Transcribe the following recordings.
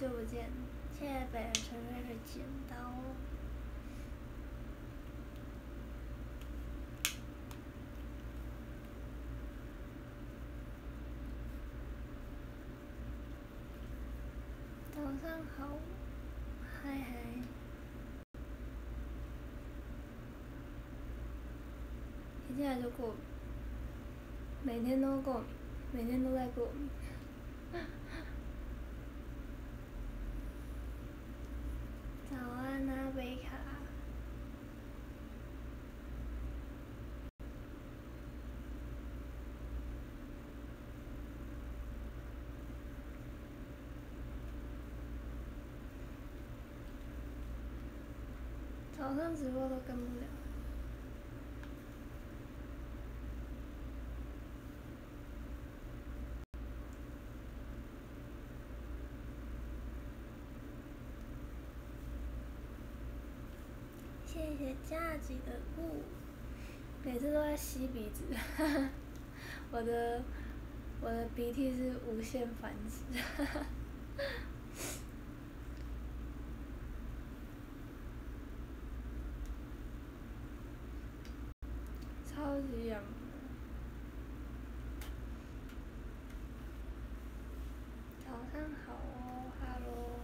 好久不见，谢谢北人陈瑞的剪刀。早上好，嗨嗨。一进来就过敏，每天都过敏，每天都在过敏。早安啊，贝卡。早上直播都跟不了。谢谢佳吉的雾，每次都在吸鼻子，我的我的鼻涕是无限繁殖，超级痒。早上好哦，哈喽。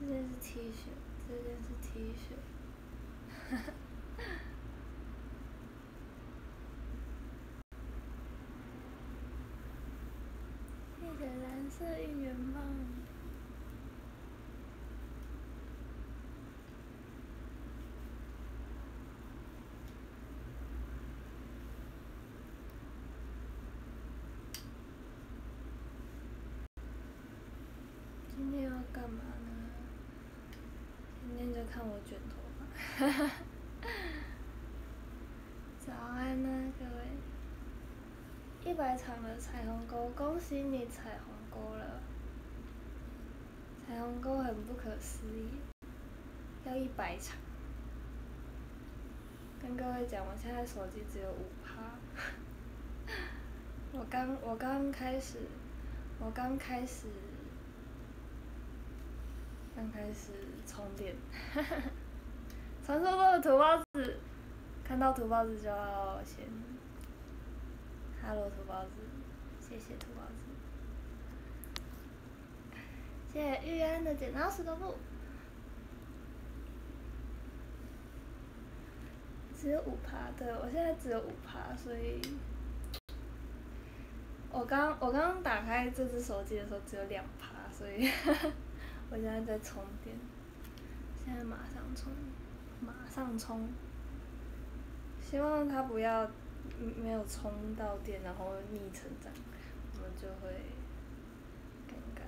这件是 T 恤，这件是 T 恤，哈哈。那个蓝色应援棒。今天要干嘛？看我卷头发，哈哈。早安呢，各位！一百场的彩虹沟，恭喜你彩虹沟了！彩虹沟很不可思议，要一百场。跟各位讲，我现在手机只有五趴。我刚我刚开始，我刚开始。刚开始充电，哈哈。传说中的土包子，看到土包子就要先，Hello 土包子，谢谢土包子，谢谢玉安的剪刀石头布，只有五趴，对我现在只有五趴，所以，我刚我刚刚打开这只手机的时候只有两趴，所以。现在在充电，现在马上充，马上充。希望它不要没有充到电，然后逆成长，我们就会尴尬。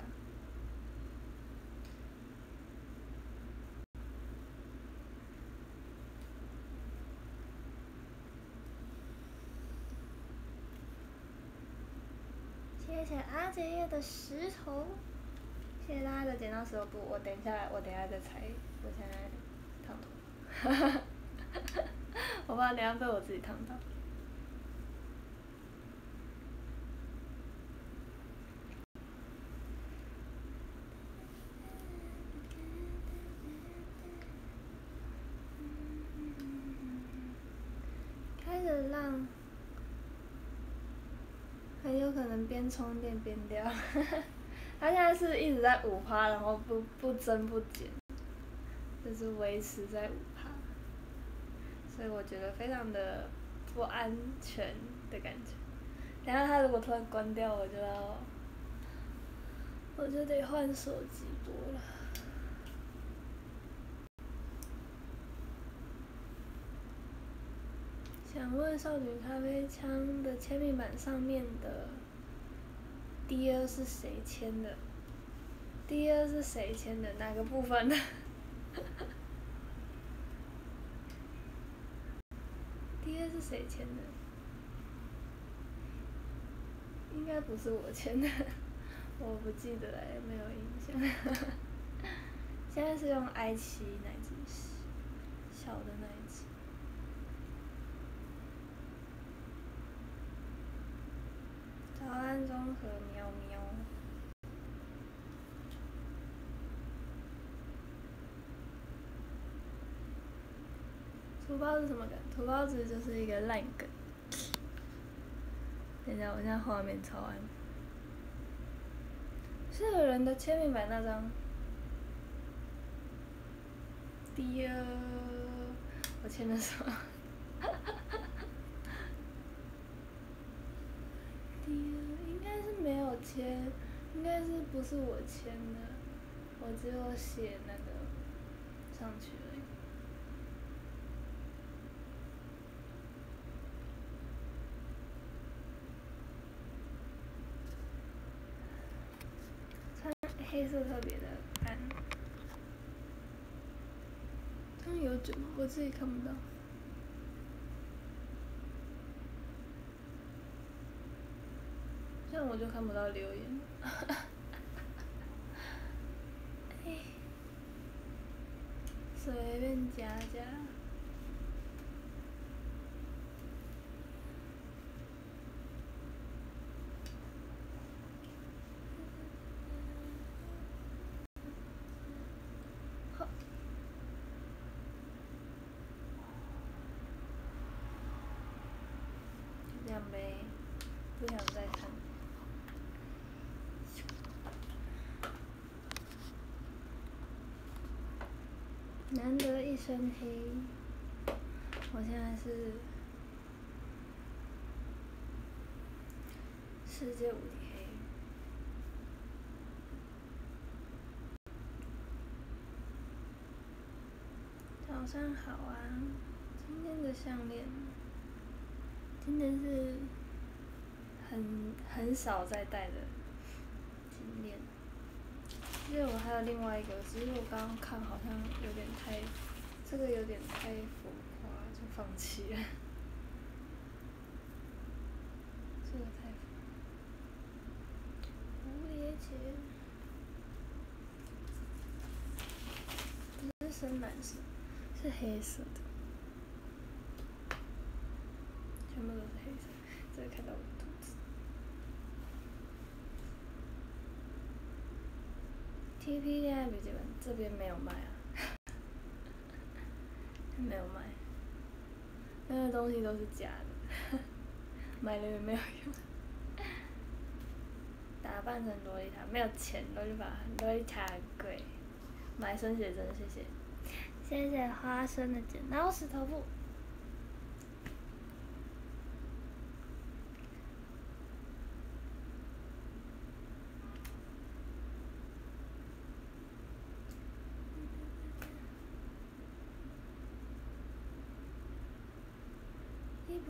谢谢阿杰叶的石头。谢谢大家的剪刀石头布，我等一下，我等一下再拆，我现在烫头，哈哈，我怕等下被我自己烫到。开着浪，很有可能边充电边掉，哈哈。他现在是一直在五趴，然后不不增不减，就是维持在五趴，所以我觉得非常的不安全的感觉。等下他如果突然关掉，我就要，我就得换手机播了。想问少女咖啡枪的签名版上面的。第二是谁签的？第二是谁签的？哪个部分的？第二是谁签的？应该不是我签的，我不记得了，没有印象。现在是用 i 七那只小的那一只。安中和喵喵。土包子什么梗？土包子就是一个烂梗。等一下，我现在画面超暗。是有人的签名版那张。第二，我签的什么？第二应该是没有签，应该是不是我签的，我只有写那个上去而已。穿黑色特别的暗。这样有准吗？我自己看不到。样我就看不到留言。随便加加。好。这样呗，不想再看。难得一身黑，我现在是世界无敌黑。早上好啊，今天的项链，今天是很很少在戴的。因为我还有另外一个，只是我刚刚看好像有点太，这个有点太浮夸，就放弃了。这个太浮，蝴蝶结，不是深蓝色，是黑色的，全部都是黑色，这个看到了的肚子。P P 恋爱笔记本这边没有卖啊，没有卖，那个东西都是假的，买了也没有用。打扮成洛丽塔，没有钱洛丽塔，洛丽塔很贵，买生写真谢谢，谢谢花生的剪刀石头布。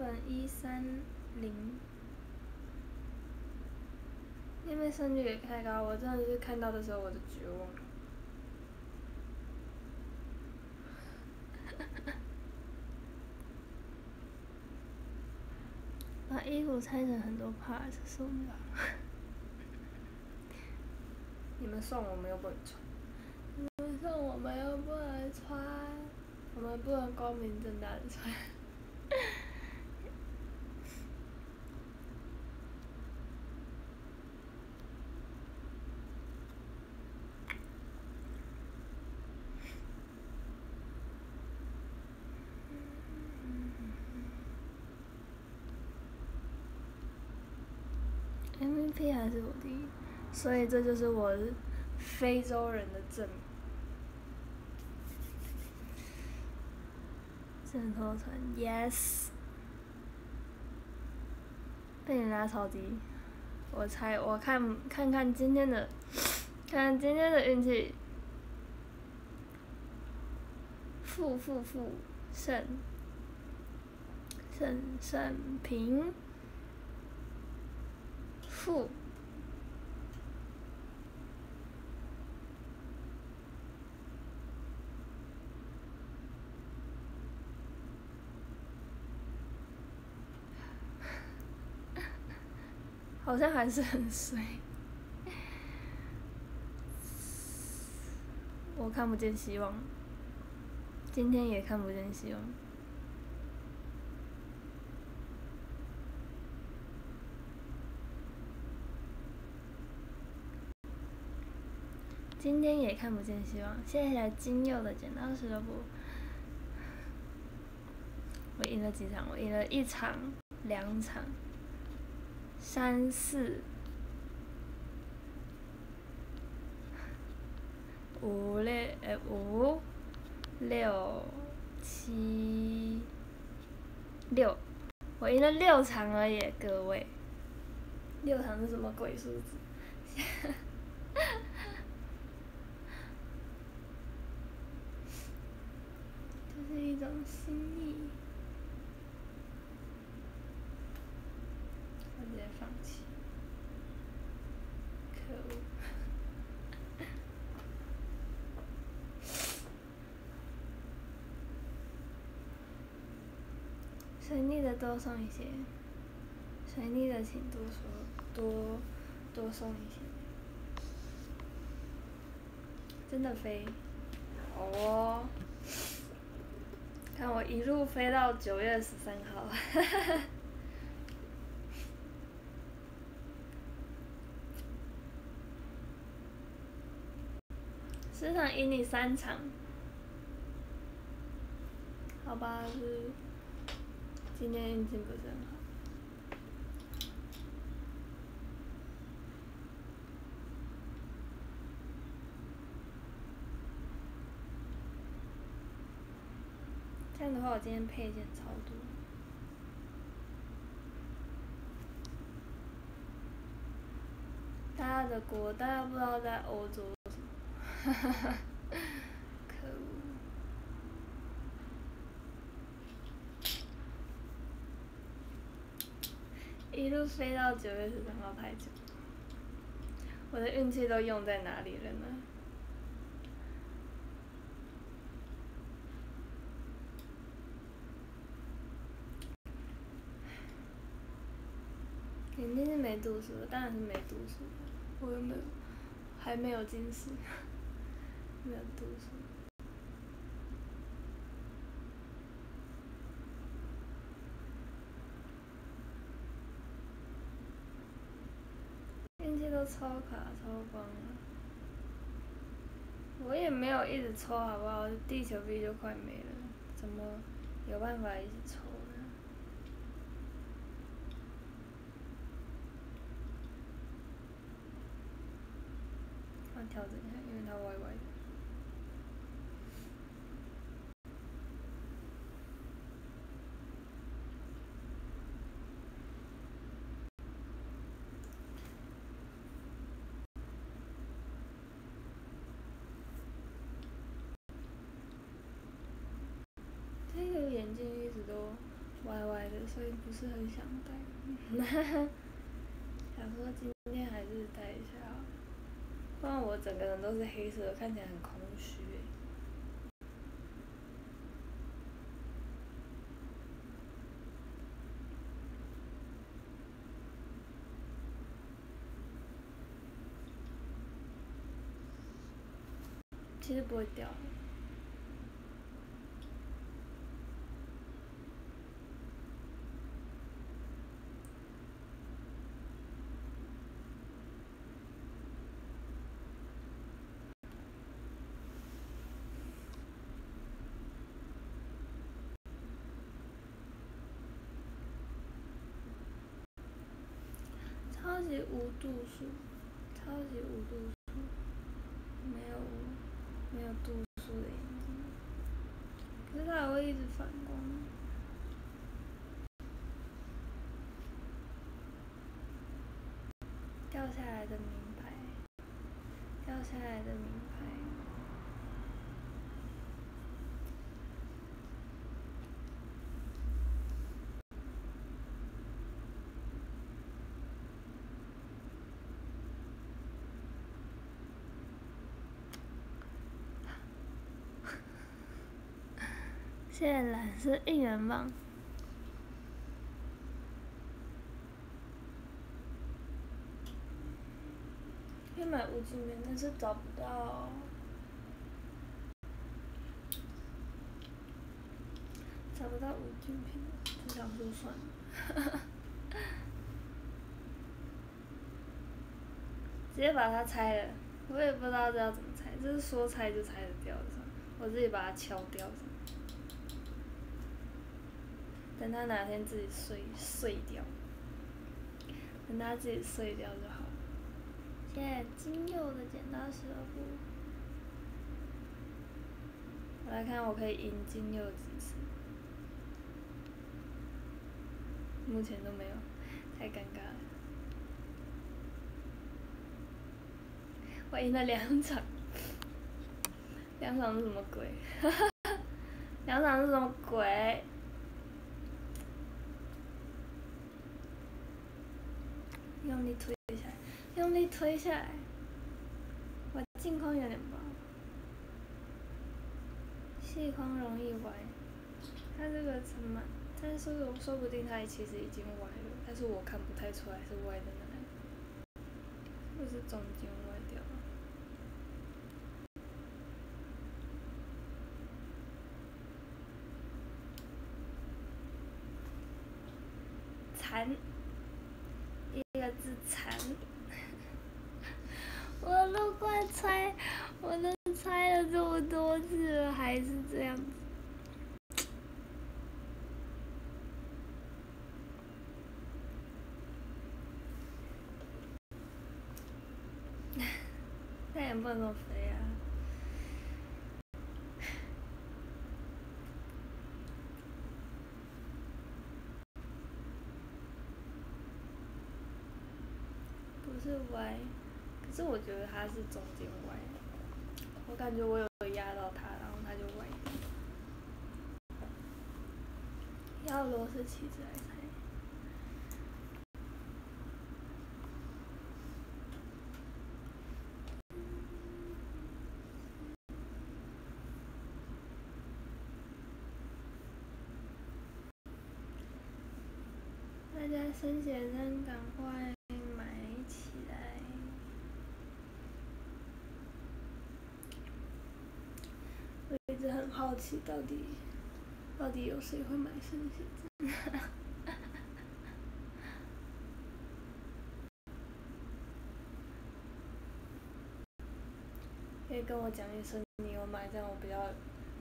本一三零，因为胜率也太高，我真的是看到的时候我就绝望了。把衣服拆成很多 part 送吧。你们送我们又不能穿，你们送我们又不能穿，我们不能光明正大的穿。还是我第一，所以这就是我非洲人的证明。枕头船，yes。被人家超低，我猜我看看看今天的，看今天的运气，负负负胜胜胜平负。好像还是很水，我看不见希望，今天也看不见希望。今天也看不见希望。谢谢金佑的剪刀石头布。我赢了几场？我赢了一场、两场、三四、五六，哎五六七六，我赢了六场而已，各位。六场是什么鬼数字？这是一种心意。我直接放弃。可恶！水逆的多送一些，水逆的请多说。多多送一些，真的飞，好哦！看我一路飞到九月十三号，哈哈哈。十场赢你三场，好吧，是今天运气不是很好。这样的话，我今天配件超多。大家的国，大家不知道在欧洲什么，哈哈哈，可恶！一路飞到九月十三号太久，我的运气都用在哪里了呢？肯定是没读书，当然是没读书。我又没有，还没有近视，没有读书。运气都抽卡抽光了，我也没有一直抽，好不好？地球币就快没了，怎么有办法一直抽？调整一下，因为它歪歪的。这个眼镜一直都歪歪的，所以不是很想戴。想说今天还是戴一下。不然我整个人都是黑色的，看起来很空虚。其实不会掉。超级无度数，超级无度数，没有没有度数的眼睛，可是它还会一直反光。掉下来的名牌，掉下来的名牌。谢蓝是应援棒，可以买无镜片，但是找不到，找不到无镜片，这条路算了，直接把它拆了。我也不知道这要怎么拆，这是说拆就拆得掉的，我自己把它敲掉。等他哪天自己碎碎掉，等他自己碎掉就好了。现在金柚的剪刀石头布，我来看我可以赢金柚几次，目前都没有，太尴尬了。我赢了两场，两场是什么鬼？两场是什么鬼？用力推下来，用力推下来。我镜框有点薄，细框容易歪。它这个怎么？但是说说不定它其实已经歪了，但是我看不太出来是歪的哪里，或是中间歪掉了。残。自残，我都快猜，我都猜了这么多次了，还是这样子。那也不能飞啊。是歪，可是我觉得它是中间歪，我感觉我有压到它，然后它就歪。要螺丝起子来拆。大家先写声，赶快。一直很好奇，到底到底有谁会买生写真？可以跟我讲一声你有买，这样我比较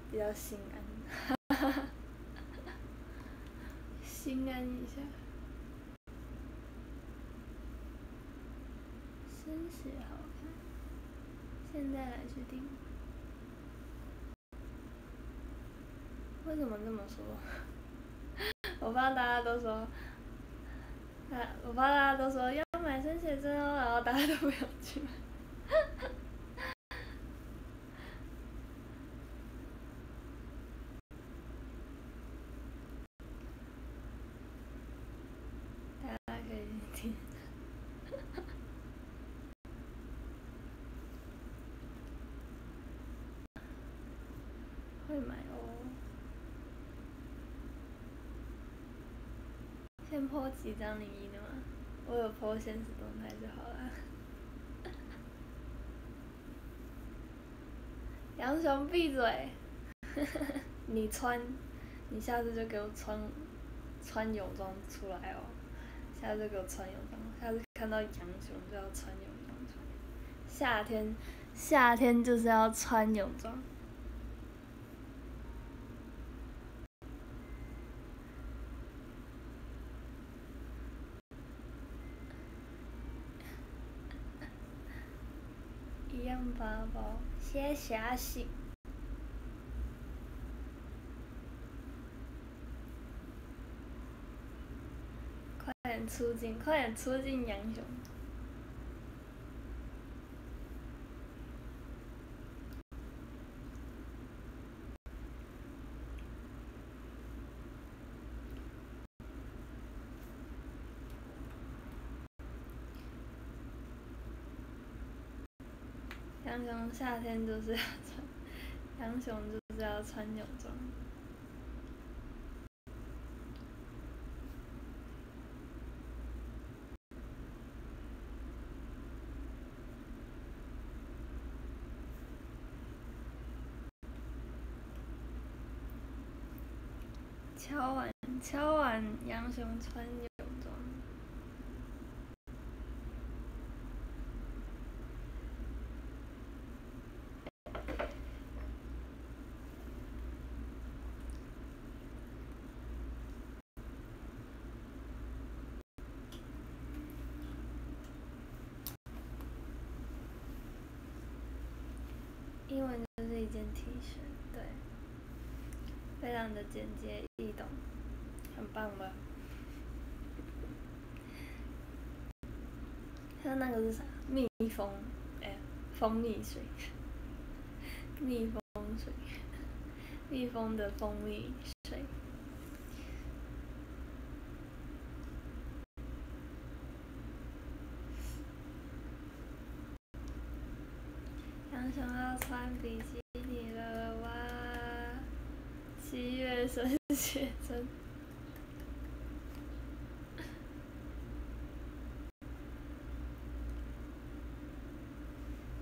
比较心安，心安一下。生写好看，现在来决定。为什么这么说？我怕大家都说，啊，我怕大家都说要买生写真哦，然后大家都不要去买。大家可以听，会买哦。先破几张零一的吗？我有破现实动态就好了。杨雄闭嘴！你穿，你下次就给我穿穿泳装出来哦。下次给我穿泳装，下次看到杨雄就要穿泳装出来。夏天，夏天就是要穿泳装。宝宝，谢谢阿信。快点出镜，快点出镜，杨雄。杨夏天就是要穿，杨雄就是要穿泳装。敲完，敲完，杨雄穿泳。英文就是一一件 T 恤，对，非常的简洁易懂，很棒吧？还有那个是啥？蜜蜂，哎，蜂蜜水，蜜蜂水，蜜蜂的蜂蜜水。想想要穿比基尼了哇！七月升雪真。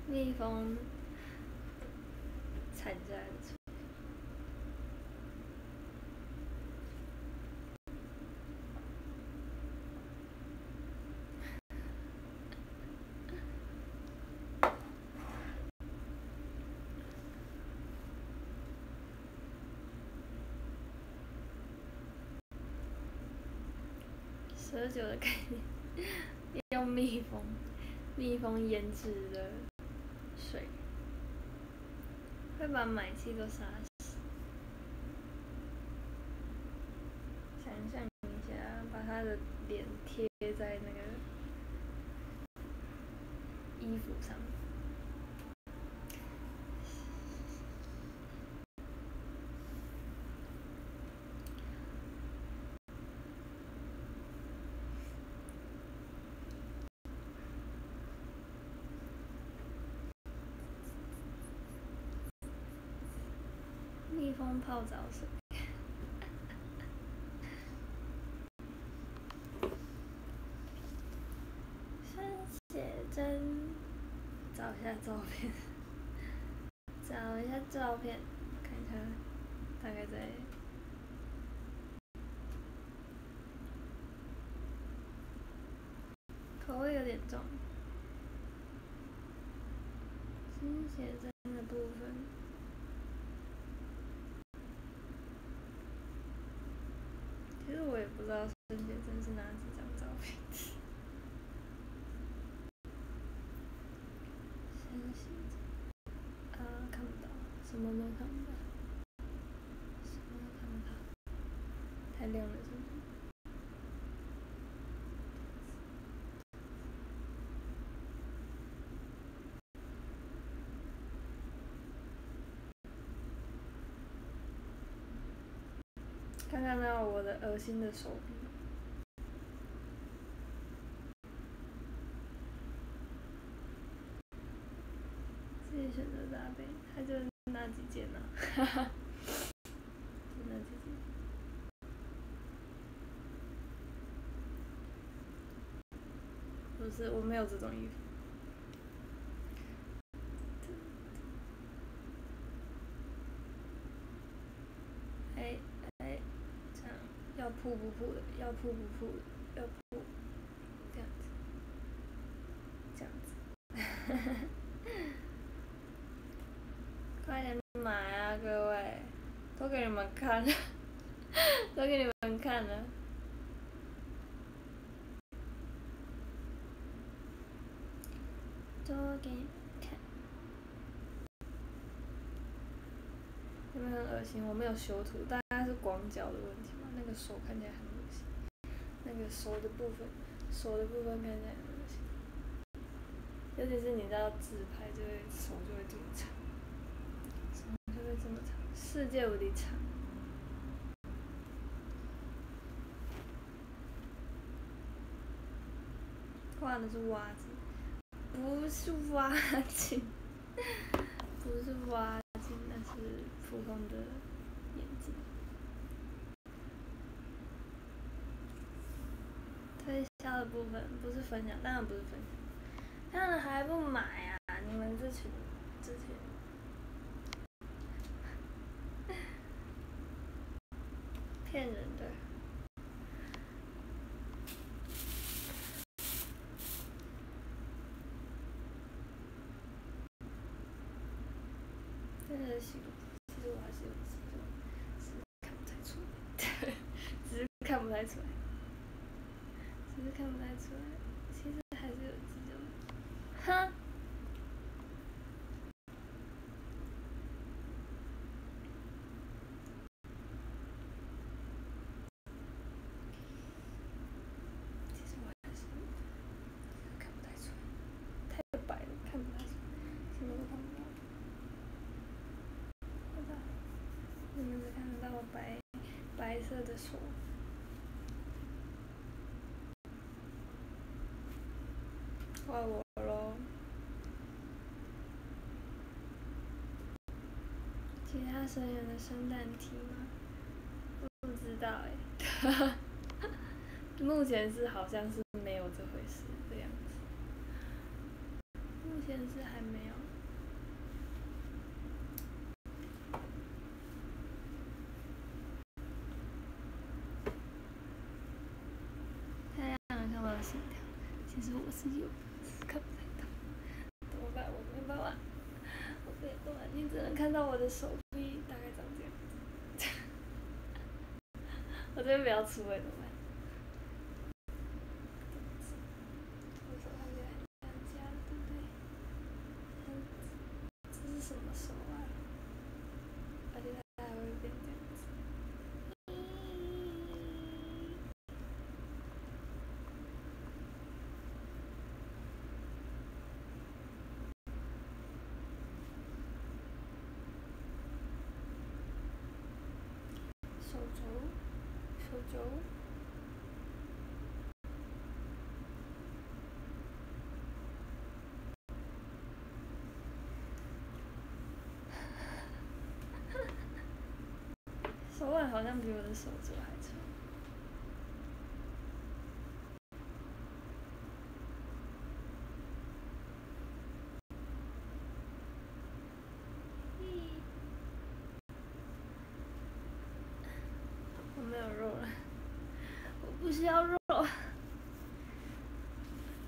蜜蜂产下来的。十九的概念，用蜜蜂，蜜蜂腌制的水，会把买气都杀死。想象一下，把他的脸贴在那个衣服上。蜜蜂泡澡水，先写真，找一下照片，找一下照片，看一下，大概在，口味有点重，先写真的部分。其实我也不知道孙先生是哪几张照片。先写啊，看不到，什么都看不到，什么都看不到，太亮了，是不是？看看到我的恶心的手臂，自己选择搭配，他就那几件呢，哈哈，就那几件，不是，我没有这种衣服。要铺不铺的，要铺不铺的，要铺，这样子，这样子，快点买啊，各位，都给你们看了，都给你们看了，都给你们看，有没有很恶心？我没有修图，大概是广角的问题。那个手看起来很恶心，那个手的部分，手的部分看起来很恶心，尤其是你知道自拍，就会手就会这么长，手就会这么长，世界无敌长。画的是蛙子，不是蛙子，不是蛙镜，那是普通的眼睛。推销的部分不是分享，当然不是分享，当然还不买啊！你们这群，这群，骗人的，真的是，看不太出来，其实还是有肌肉的。哼。其实我还是。看不太出来，太白了，看不太出来，什么都看不到。你们能看得到我白白色的手。怪我喽。其他成员的圣诞题吗？不知道哎，目前是好像是没有这回事的样子，目前是还没有。太阳看不到心跳，其实我是有。你只能看到我的手臂，大概长这样子。我这边比较粗哎，怎么办？我手还在两家，对不对？这是什么手啊？而且它还会变这样子。手肘，手肘。手腕好像比我的手肘还长。咦，我没有肉了，我不需要肉，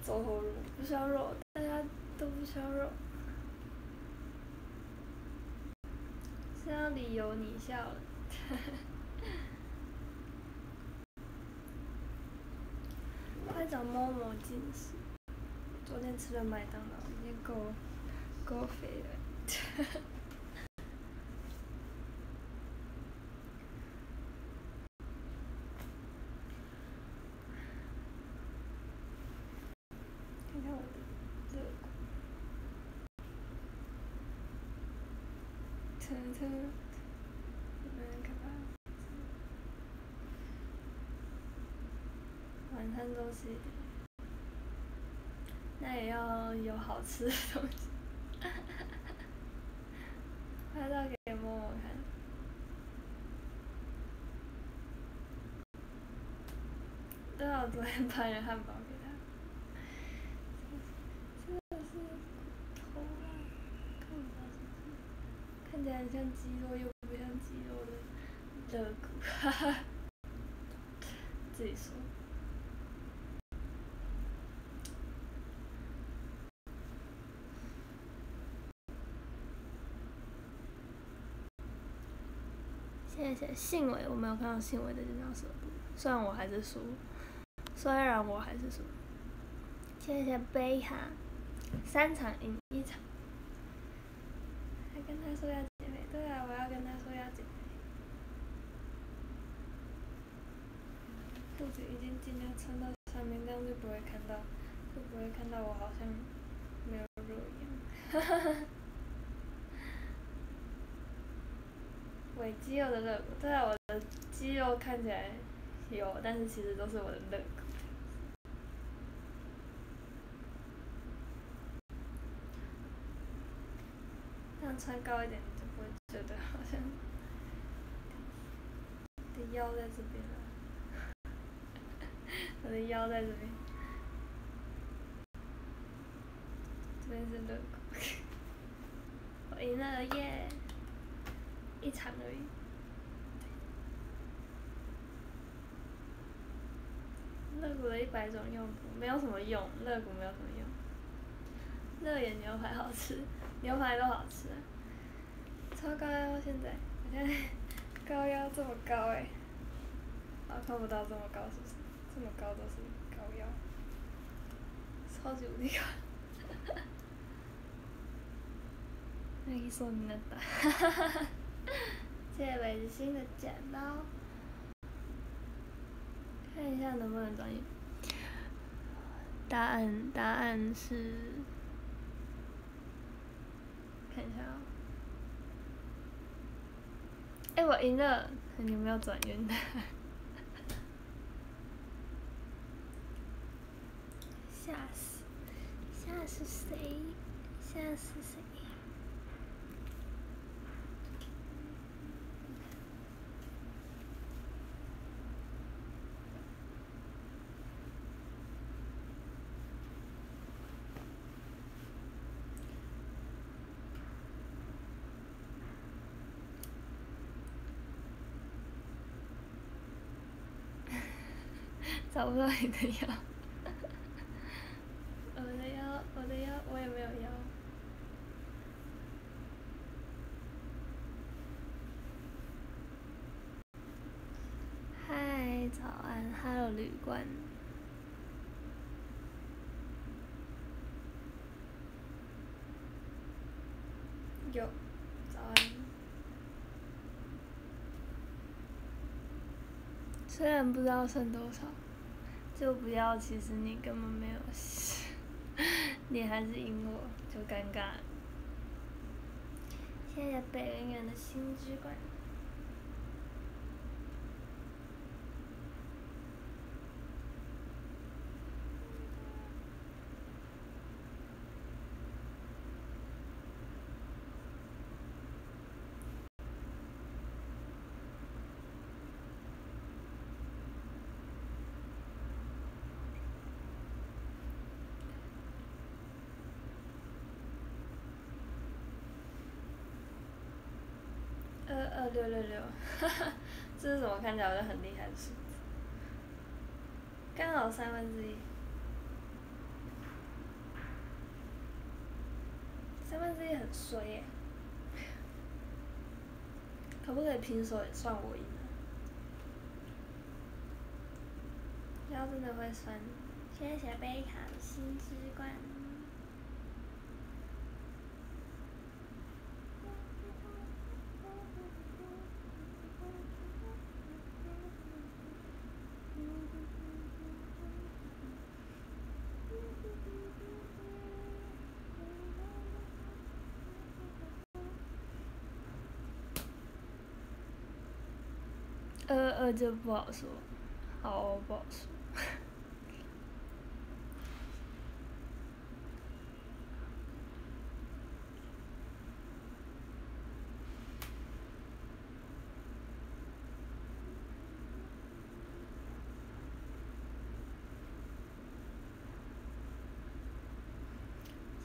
走火入不需要肉，大家都不需要肉，是要理由你笑了，快找某某进食，昨天吃了麦当劳，已经够够肥了。看看我的肋骨，蹭蹭，有没有人看到？东西，那也要有好吃的东西。拍照给默默看。对啊，我昨天拍了汉堡给他。真的是头啊，看不到什么，看起来很像肌肉又不像肌肉的肋骨，哈哈。自己说。谢谢信伟，我没有看到信伟的这张手部，虽然我还是输，虽然我还是输。谢谢贝哈，三场赢一场，还跟他说要减肥，对啊，我要跟他说要减肥。肚子已经尽量撑到上面，这样就不会看到，就不会看到我好像没有肉一样，哈哈哈。伪肌肉的肋骨，对啊，我的肌肉看起来有，但是其实都是我的肋骨。这样穿高一点，就不会觉得好像。我的腰在这边了，我的腰在这边，这边是肋骨，我赢了耶！一场而已。肋骨的一百种用途，没有什么用，肋骨没有什么用。肋眼牛排好吃，牛排都好吃。超高腰现在，我现在高腰这么高诶，啊看不到这么高是不是？这么高都是高腰，超级无敌高，那一说你能打，谢谢伟子新的剪刀，看一下能不能转移。答案答案是，看一下啊。哎，我赢了，你没有转晕的。吓死！吓死谁？吓死谁？找不到你的腰，我的腰，我的腰，我也没有腰。嗨，早安，Hello 旅馆。有，早安。虽然不知道剩多少。就不要，其实你根本没有，你还是赢我，就尴尬。谢谢北人远的新之馆。二六六六，哈哈，这是怎么看起来好像很厉害的数字？刚好三分之一，三分之一很衰耶，可不可以平手也算我赢了？腰真的会酸，谢谢贝卡的心之冠。呃呃就不好说，好不好说。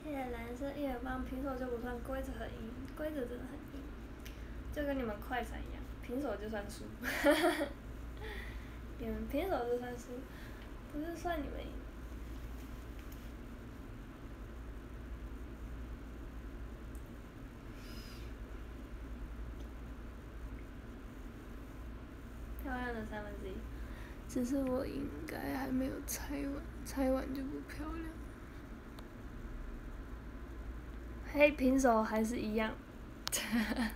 谢谢蓝色一人帮平手就不算，规则很硬，规则真的很硬，就跟你们快闪一样。平手就算输，你们平手就算输，不是算你们赢。漂亮的三分之一，只是我应该还没有拆完，拆完就不漂亮。嘿，平手还是一样。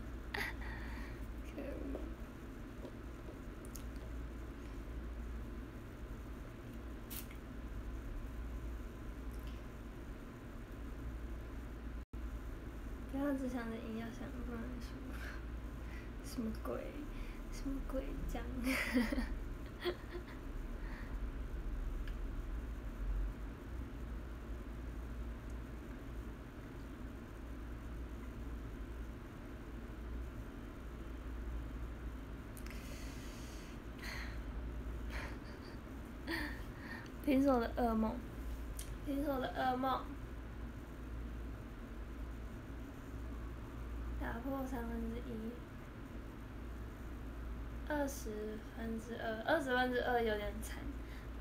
只想着赢，要想不能输，什么鬼？什么鬼讲？平手的噩梦，平手的噩梦。打破三分之一，二十分之二，二十分之二有点惨，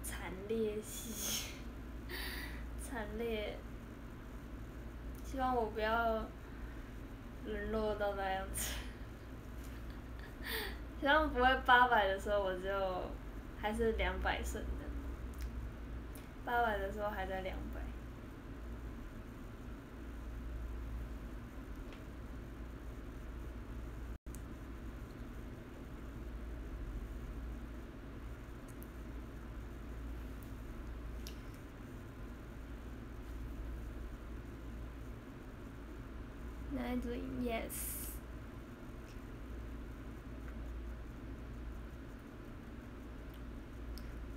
惨烈兮，惨烈。希望我不要沦落到那样子。希望不会八百的时候我就还是两百胜的，八百的时候还在两对，yes。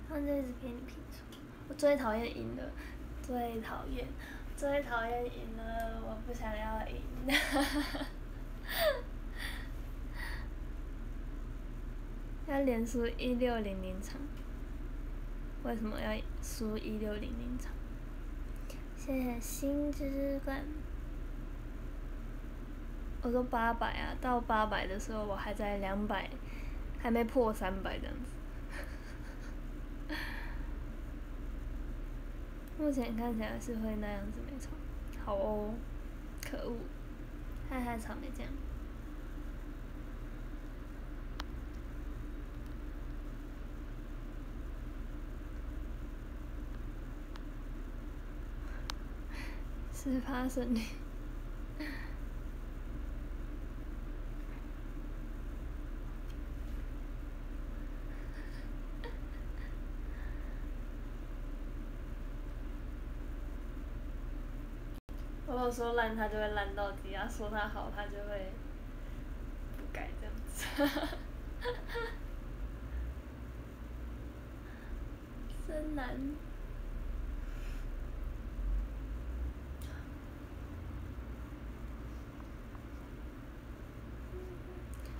反正就是骗你，骗什？我最讨厌赢了，最讨厌，最讨厌赢了。我不想要赢，要连输一六零零场。为什么要输一六零零场？谢谢心之冠。我说八百啊，到八百的时候我还在两百，还没破三百这样子。目前看起来是会那样子没错，好哦，可恶，嗨嗨草莓酱。十八胜利。说烂，他就会烂到底；啊；说他好，他就会不改这样子。真难。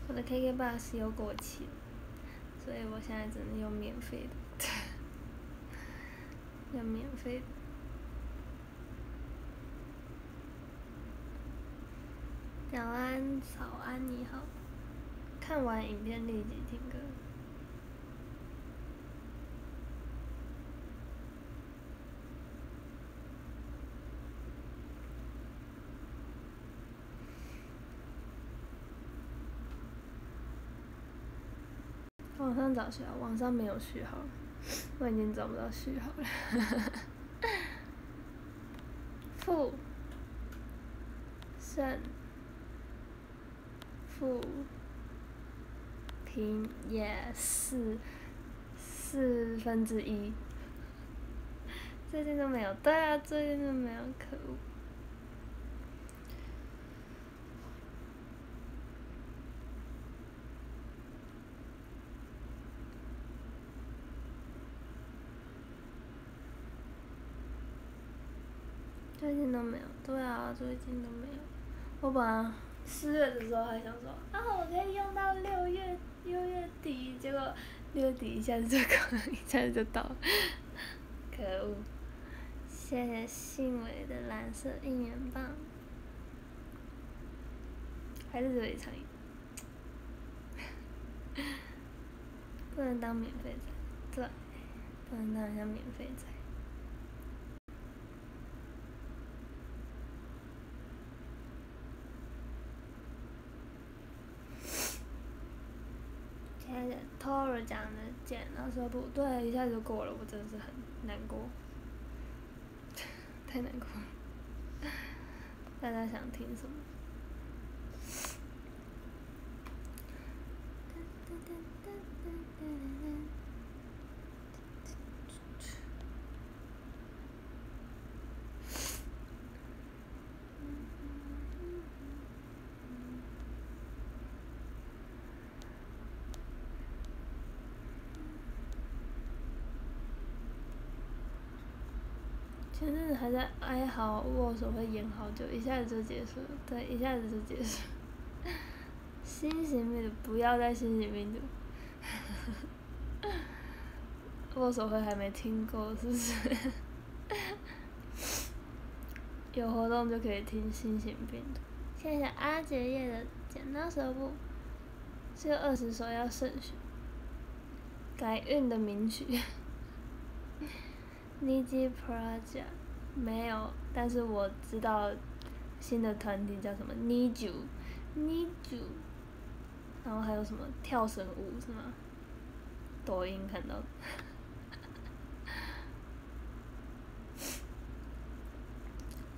我的 KK bus 又过期，所以我现在只能用免费的，用免费的。早安，早安，你好。看完影片立即听歌。网上找序号，网上没有序号，我已经找不到序号了。负，胜。不平也是四分之一，最近都没有，对啊，最近都没有，可恶。最近都没有，对啊，最近都没有，我把。四月的时候还想说啊，我可以用到六月六月底，结果六月底一下子就过，一下子就到了，可恶！谢谢信伟的蓝色应援棒，还是这里唱一 不能当免费仔，对，不能当人家免费仔。Tor 讲的剪刀手不对，一下子就过了，我真的是很难过，太难过了。大家想听什么？前阵子还在哀嚎握手会演好久，一下子就结束了，对，一下子就结束。新型病毒，不要再新型病毒。握手会还没听够，是不是？有活动就可以听新型病毒。谢谢阿杰叶的剪刀手布，只有二十首要慎选。改运的名曲。Niji Project 没有，但是我知道新的团体叫什么 Niju，Niju，然后还有什么跳绳舞是吗？抖音看到。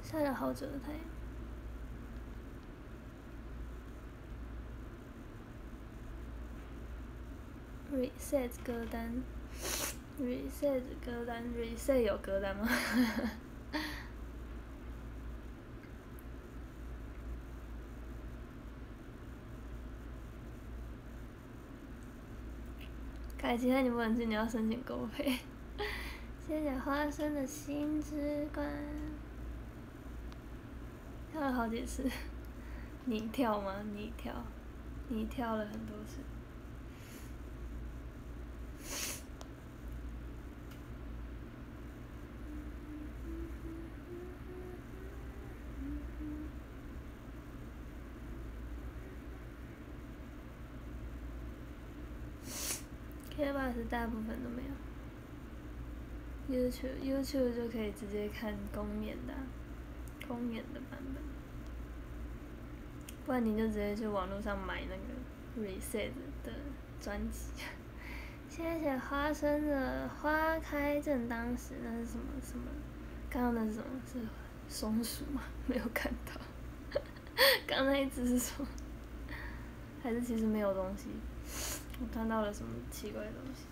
晒了好久的太阳。Reset 歌单。Reset 歌单，reset 有歌单吗？改哎，今天你不能去，你要申请狗赔。谢谢花生的心之冠，跳了好几次。你跳吗？你跳，你跳了很多次。K 八是大部分都没有，YouTube YouTube 就可以直接看公演的，公演的版本，不然你就直接去网络上买那个 Reset 的专辑。谢谢花生的花开正当时，那是什么什么？刚刚那是什么？是松鼠吗？没有看到。刚刚那一只是什么？还是其实没有东西？我看到了什么奇怪的东西？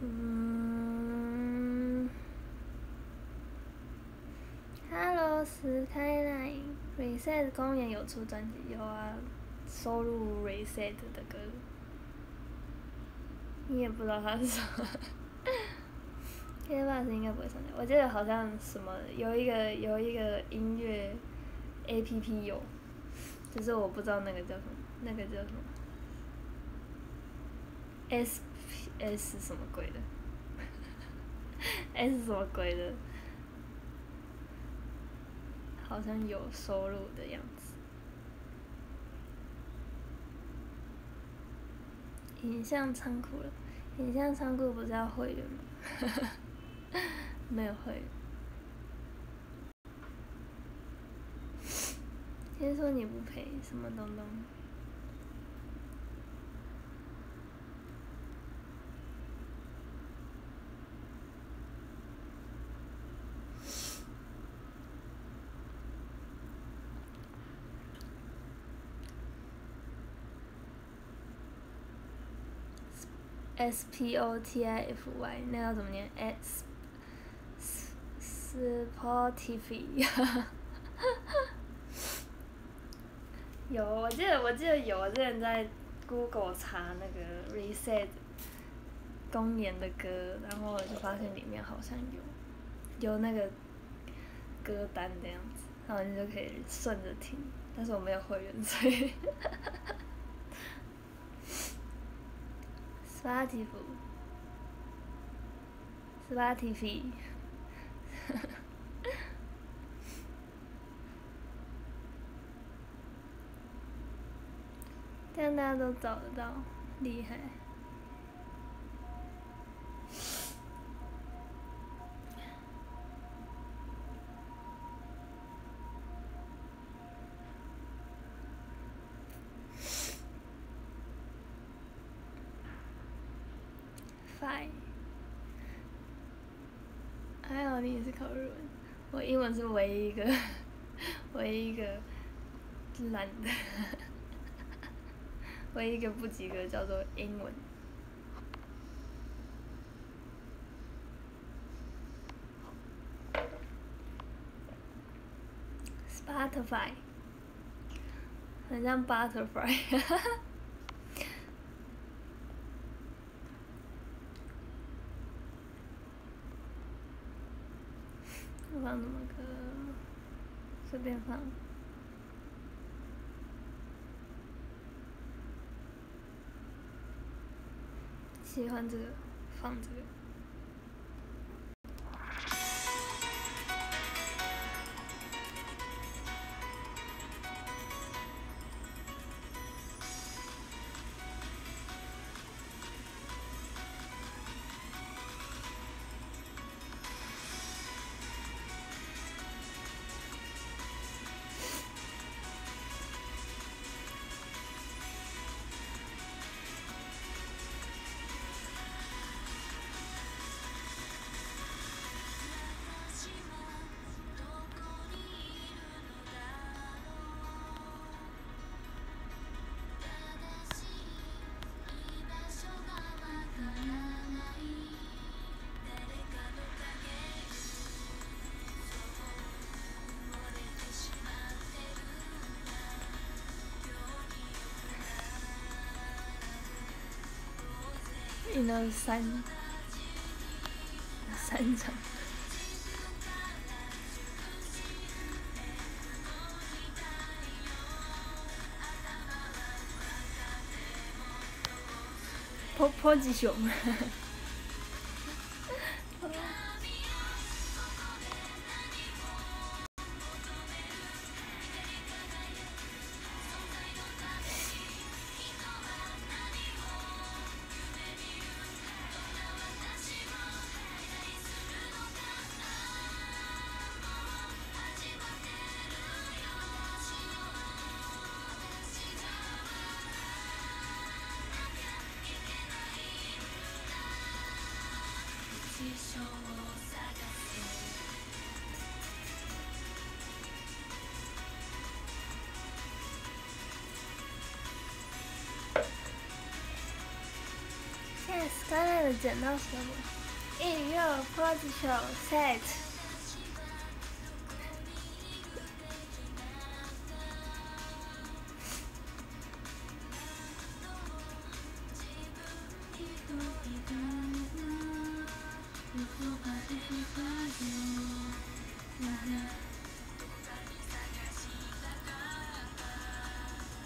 嗯，Hello Skyline，Reset 公园有出专辑有啊，收录 Reset 的歌，你也不知道他是什么。K 八是应该不会上架，我记得好像什么有一个有一个音乐 A P P 有，只是我不知道那个叫什么，那个叫什么 S S 什么鬼的，S 什么鬼的，好像有收录的样子。影像仓库了，影像仓库不是要会员吗？没有会，听说你不赔什么东东？S P O T I F Y，那要怎么念？S Spotify，有，我记得我记得有，我之前在 Google 查那个 Reset 公演的歌，然后我就发现里面好像有有那个歌单的样子，然后你就可以顺着听，但是我没有会员，所以 Spotify，Spotify。这样大家都找得到，厉害。我是唯一一个，唯一一个懒的。唯一一个不及格叫做英文。Spotify，很像 butterfly，哈哈哈。放什么歌？随便放。喜欢这个，放这个。赢了三三场。破破吉熊。剪刀石头布，应用 position set。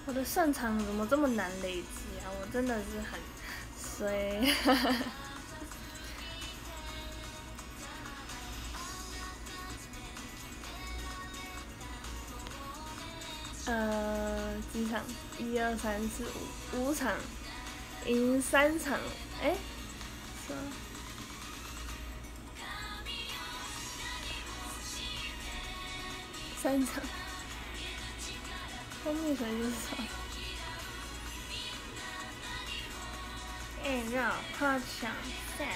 我的擅长怎么这么难累积啊？我真的是很。对，一二三四五，五场，赢三场，哎，是三场，蜂蜜水就是。哎，让他抢 set，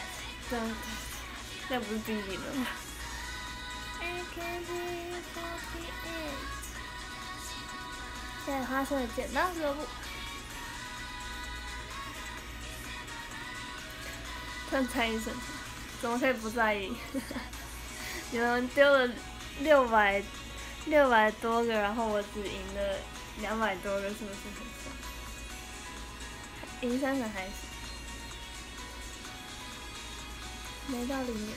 真，那不是第一了。现在发生了剪刀石头布，突然猜一声，怎么可以不在意？你们丢了六百六百多个，然后我只赢了两百多个，是不是很爽？赢三场还行。没到零点。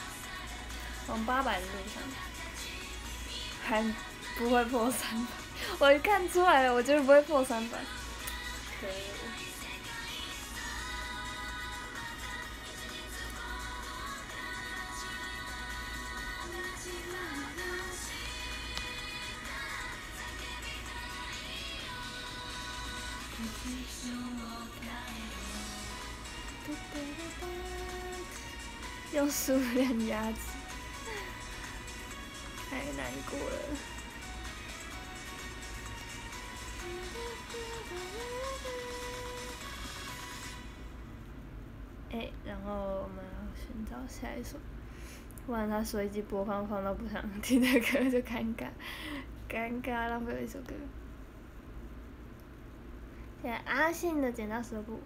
往八百的路上，还不会破三百，我看出来了，我就是不会破三百。可以。用数量压制，难过了。哎，然后我们要寻找下一首，不然他随机播放放到不想听的歌就尴尬，尴尬浪费了一首歌。现在阿信的剪刀石头布，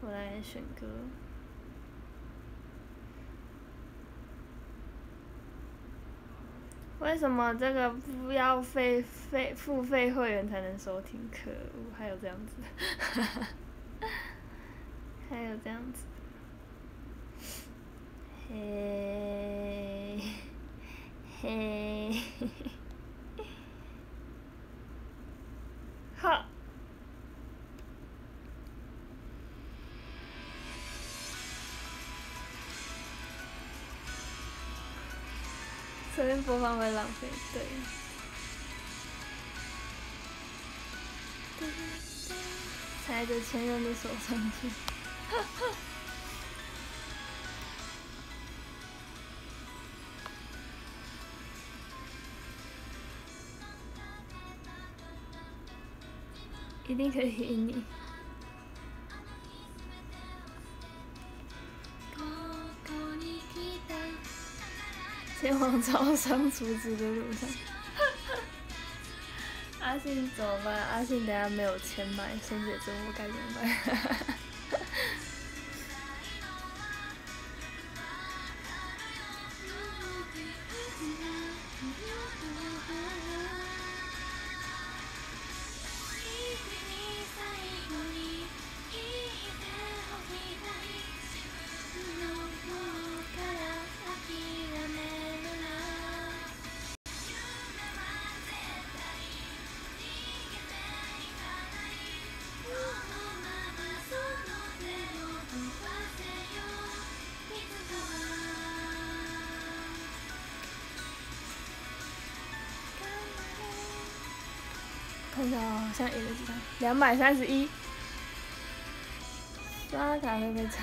我来选歌。为什么这个不要费费付费会员才能收听？可恶，还有这样子，还有这样子，嘿，嘿，好。随便播放会浪费，对。踩着前任的手上去。一定可以赢你。往招商储值的路上。阿信怎么办？阿信等下没有钱买生姐之我该怎么办？看一下啊，现在赢了几张？两百三十一。刷卡会被拆。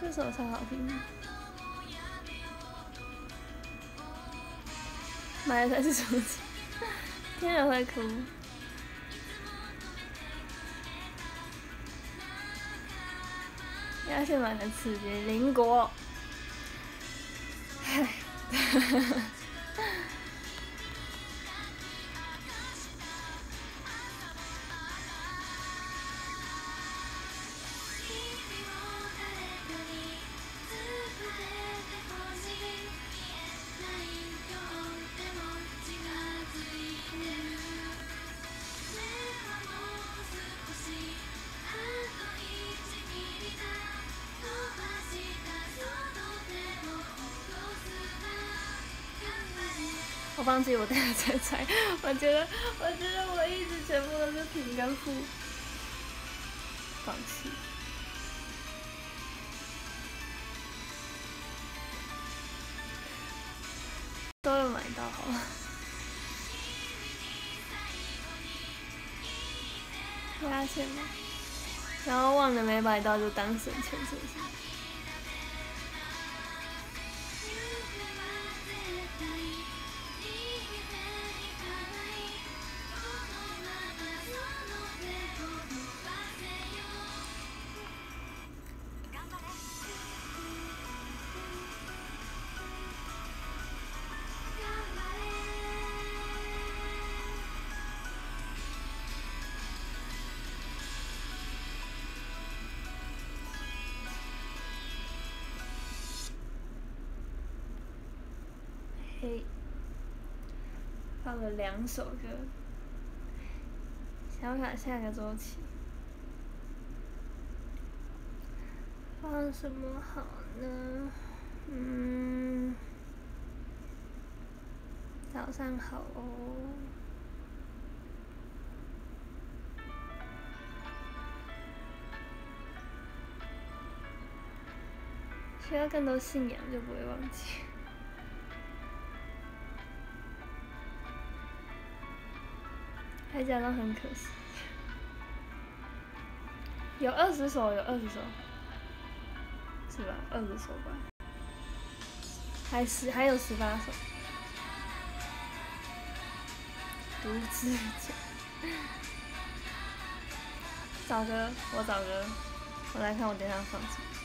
这首超好听。买的才是手机，听了会哭。要去买的刺激，邻国。唉，哈哈哈。我放弃，我等下再猜。我觉得，我觉得我一直全部都是平跟负，放弃。都有买到，好了。压线吗？然后忘了没买到就当省钱，是不是？了两首歌，想想下个周期放什么好呢？嗯，早上好哦，需要更多信仰就不会忘记。还讲到很可惜，有二十首，有二十首，是吧？二十首吧，还十还有十八首，独自找歌，我找歌，我来看我等下放什么。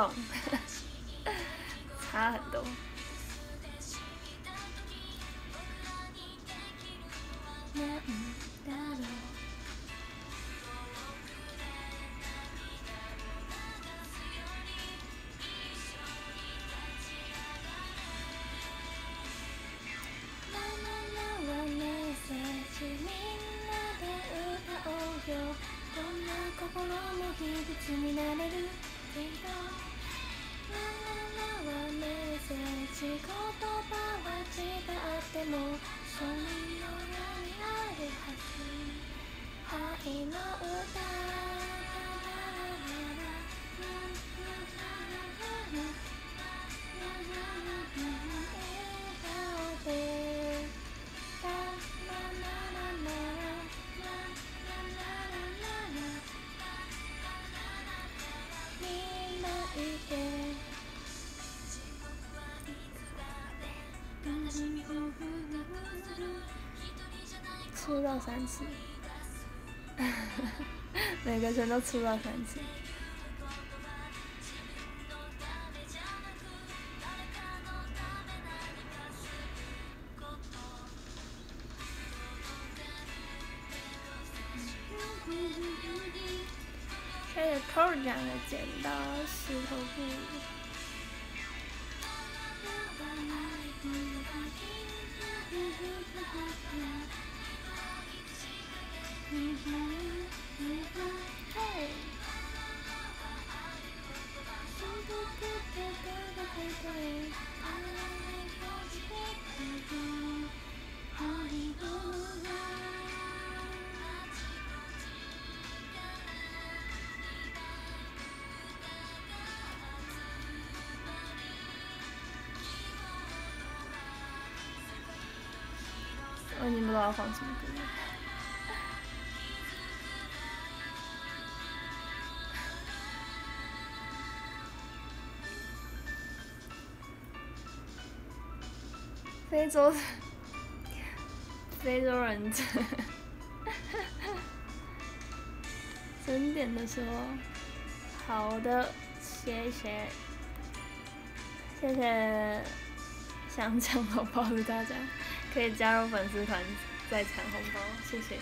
along. 出道三次，每个全都出道三次。我已经不知道要放什么歌。非洲，非洲人真，整点的时候，好的，谢谢，谢谢想抢红包的大家，可以加入粉丝团再抢红包，谢谢。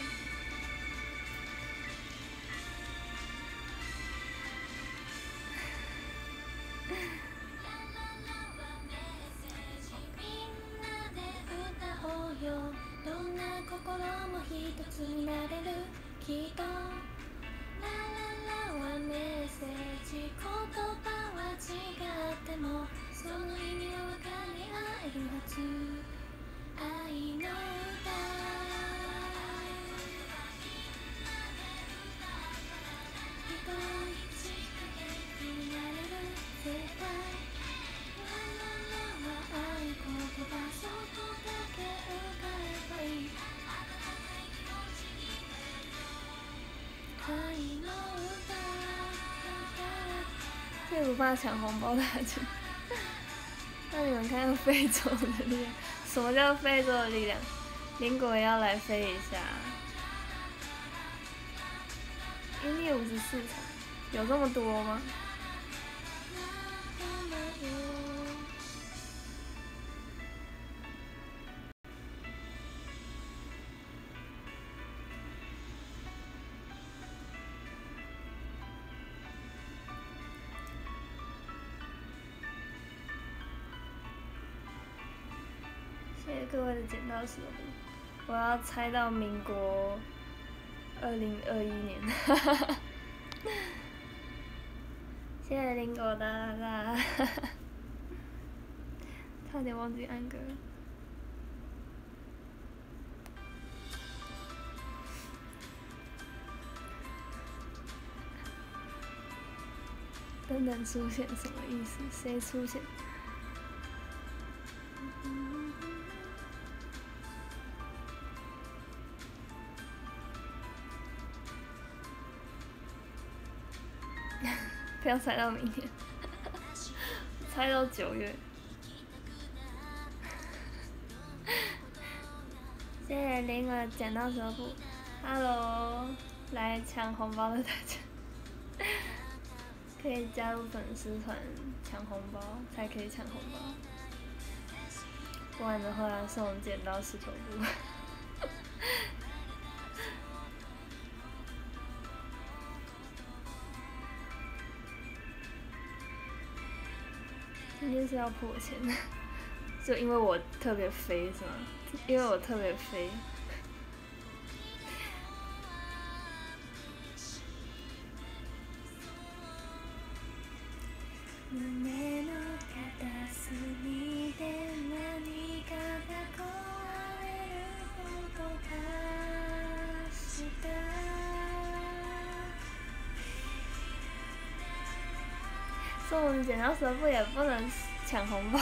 怕抢红包的还是？那你们看看非洲的力量，什么叫非洲的力量？邻国也要来飞一下。一米五十四场，有这么多吗？我要猜到民国二零二一年，哈哈哈。谢谢林果的啦，哈哈，差点忘记按歌。等等出现什么意思？谁出现？要猜到明年，猜到九月。谢谢林儿捡到手布，Hello，来抢红包的大家，可以加入粉丝团抢红包，才可以抢红包，不然的话送剪刀石头布。今天是要破千的，就因为我特别飞是吗？因为我特别飞。胸の片隅で何かが壊れる音がした送我们剪刀石头布也不能 抢红包。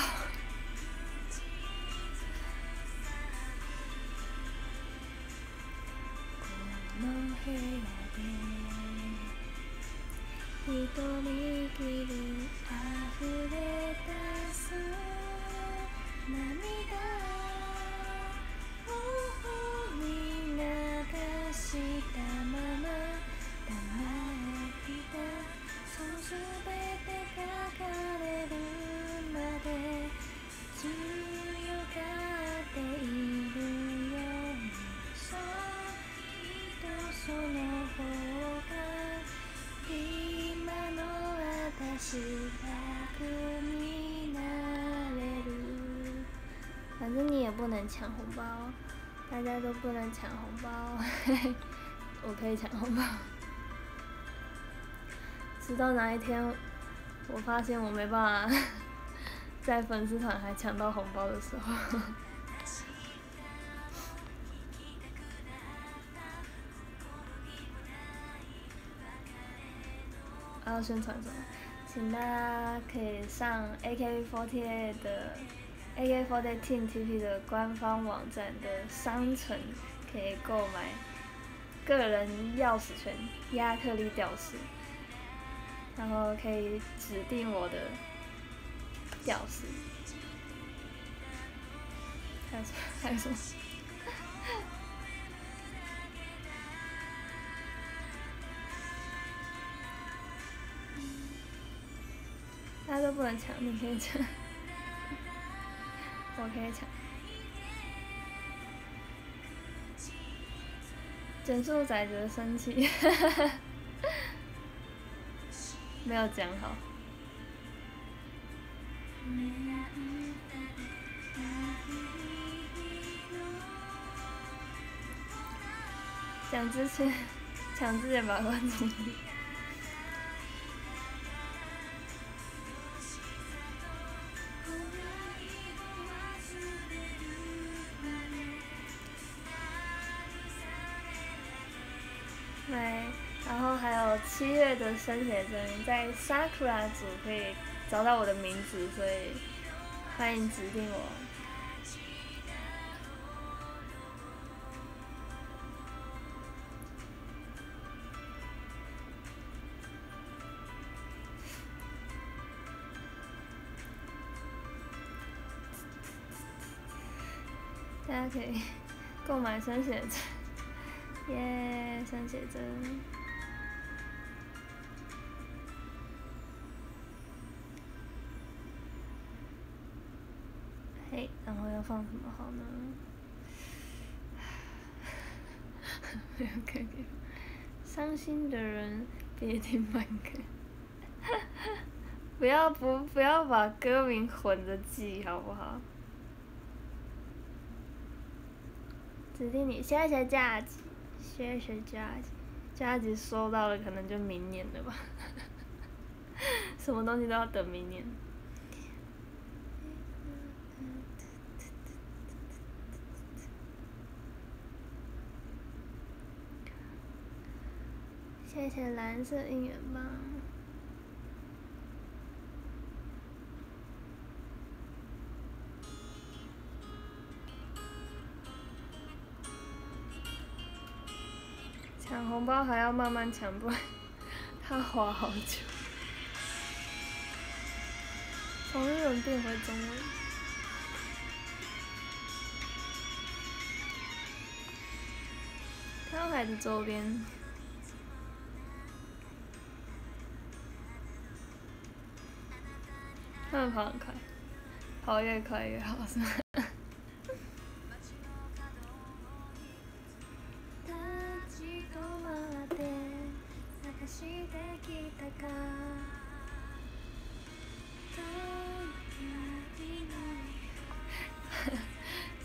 也不能抢红包，大家都不能抢红包，我可以抢红包。直到哪一天，我发现我没办法在粉丝团还抢到红包的时候。要宣传什么？请大家可以上 AK48 的 AK48 Team TP 的官方网站的商城，可以购买个人钥匙圈亚克力吊饰，然后可以指定我的吊饰。还有什么？还有什么？大家都不能抢，你可以抢，我可以抢。减速仔觉得生气，没有讲好。讲之前，抢之前把关注。七月的生写真在 Sakura 组可以找到我的名字，所以欢迎指定我。大家可以 购买生写真，耶，生写真。放什么好呢？没有看见。伤心的人别听慢歌。不要不不要把歌名混着记好不好？指定你谢谢假期，谢谢假期，假期收到了可能就明年了吧。什么东西都要等明年。谢谢蓝色应援棒。抢红包还要慢慢抢，不 他花好久。从日文变回中文。跳海的周边。他们跑很快，跑越快越好，是吗？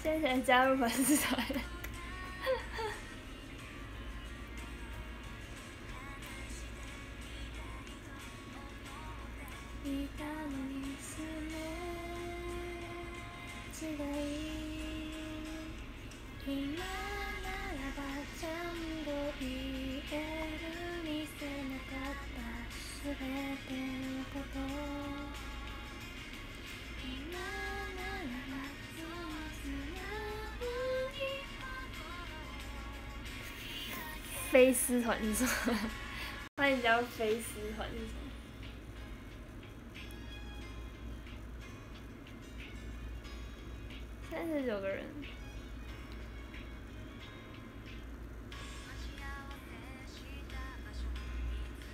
谢谢加入粉丝团。丝团是什么？欢迎加入飞丝团是什么？三十九个人，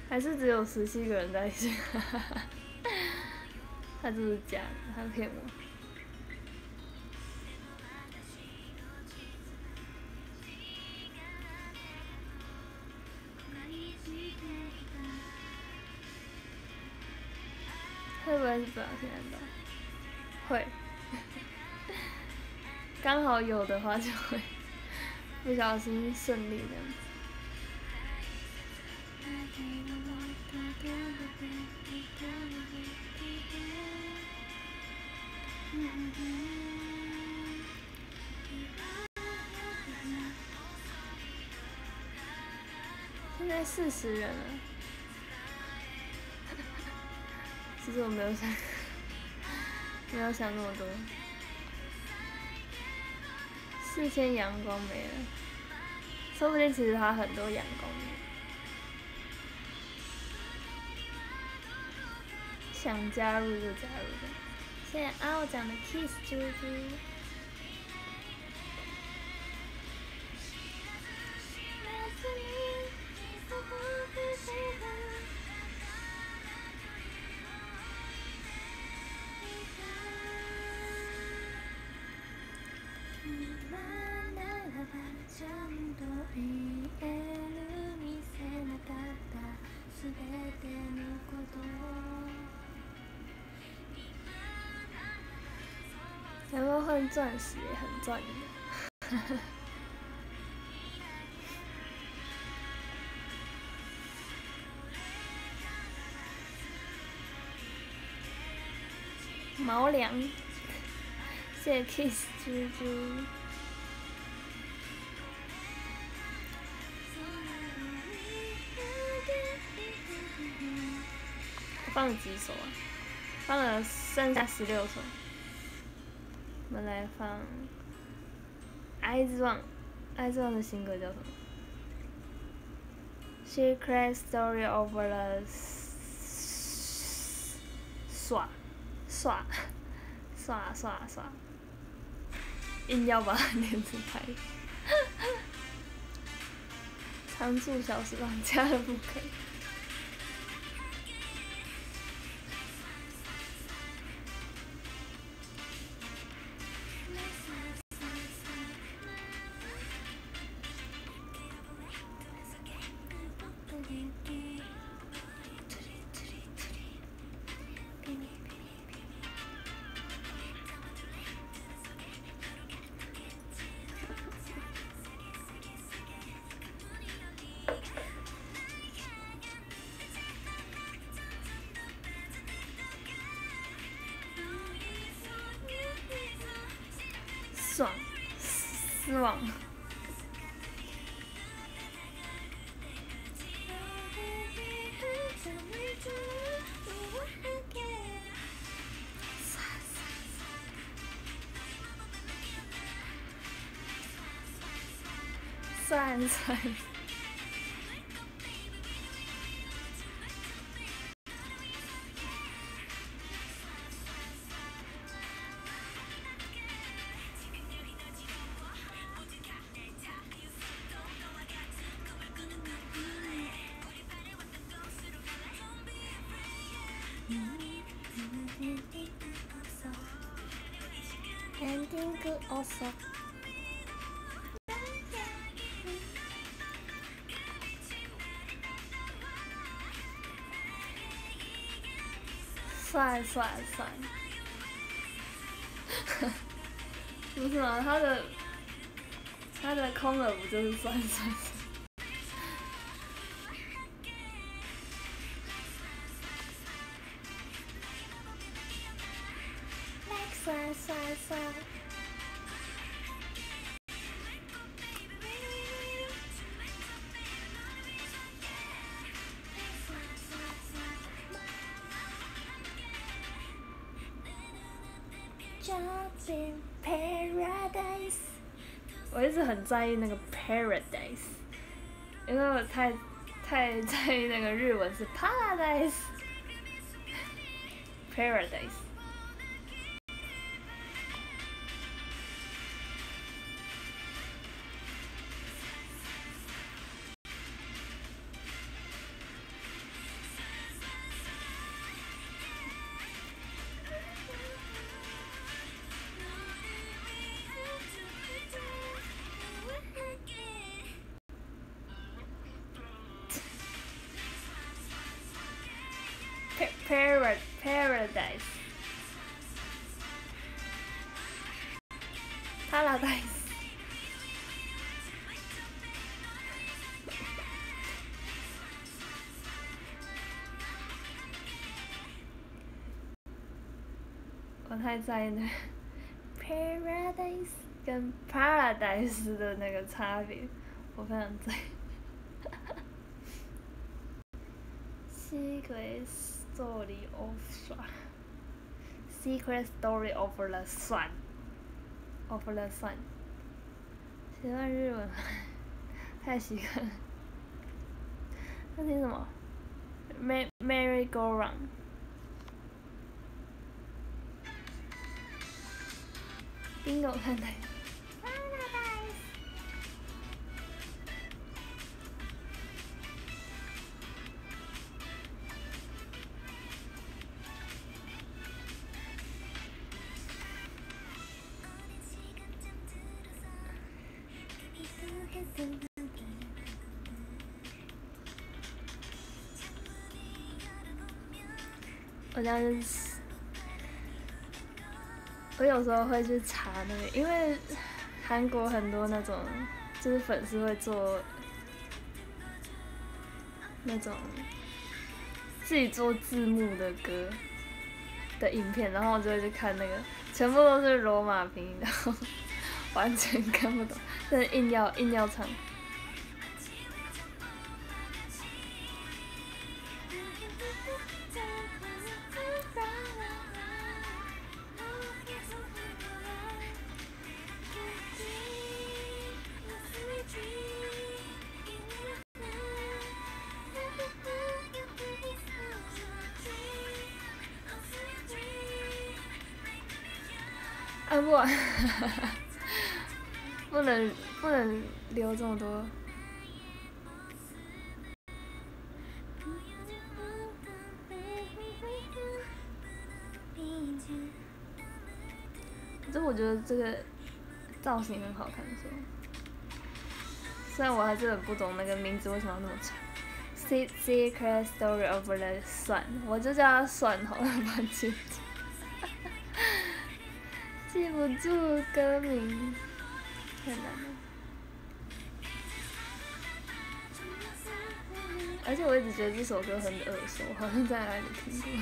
还是只有十七个人在线？他就是假的，他骗我。会不会是不小心按到？会。刚好有的话就会不小心顺利这样子。现在四十人了，其实我没有想，没有想那么多。四千阳光没了，说不定其实它很多阳光。想加入就加入的，谢谢傲讲的 kiss 猪猪。钻石也很赚的，毛粮，谢谢 kiss 猪猪。放了几首啊？放了剩下十六首。我们来放《Eyes One》，《Eyes One》的新歌叫什么？Secret Story of the 耍耍耍耍耍，硬要把它念出来。常驻小时房，加了不可以。算算。Ending also. 帅帅帅！不是吗？他的他的空耳不就是帅？帅在意那个 paradise，因为我太太在意那个日文是 paradise，paradise。太在意那 Paradise 跟 Paradise 的那个差别，我非常在意。Secret Story of 算，Secret Story of the Sun，of the Sun。习惯日文，太习惯。那听什么？Merry Merry Go Round。Bingo 看台。我家是。我有时候会去查那个，因为韩国很多那种就是粉丝会做那种自己做字幕的歌的影片，然后我就会去看那个，全部都是罗马拼音，然后完全看不懂，但是硬要硬要唱。这么多。可是我觉得这个造型很好看，是吗？虽然我还是很不懂那个名字为什么要那么长。Secret Story of the Sun，我就叫它算好了，忘记。记不住歌名，太难了。而且我一直觉得这首歌很耳熟，好像在哪里听过。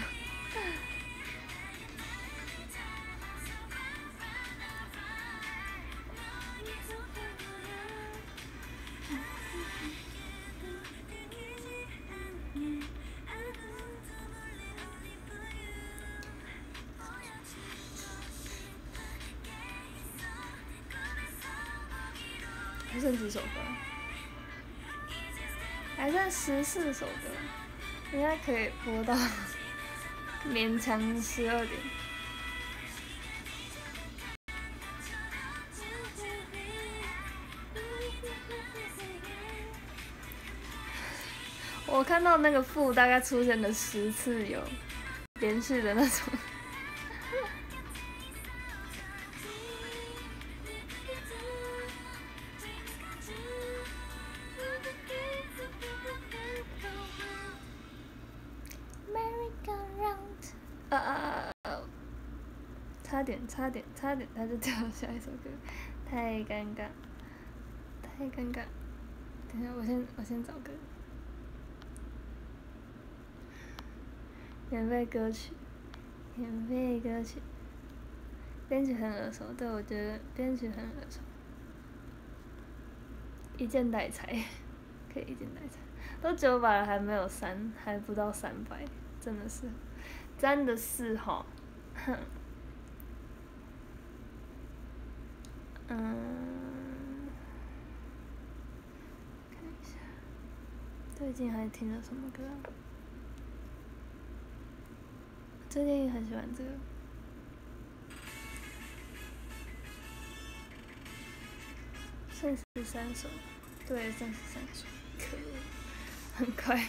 四首歌，应该可以播到 勉强十二点。我看到那个副大概出现了十次有连续的那种。差点，他就跳下一首歌，太尴尬，太尴尬。等下，我先，我先找歌。免费歌曲，免费歌曲，编曲很耳熟，对我觉得编曲很耳熟。一件代才，可以一件代才，都九百了还没有三，还不到三百，真的是，真的是哈，哼。嗯，看一下，最近还听了什么歌？最近很喜欢这个，剩十三首，对，剩十三首，可以很快。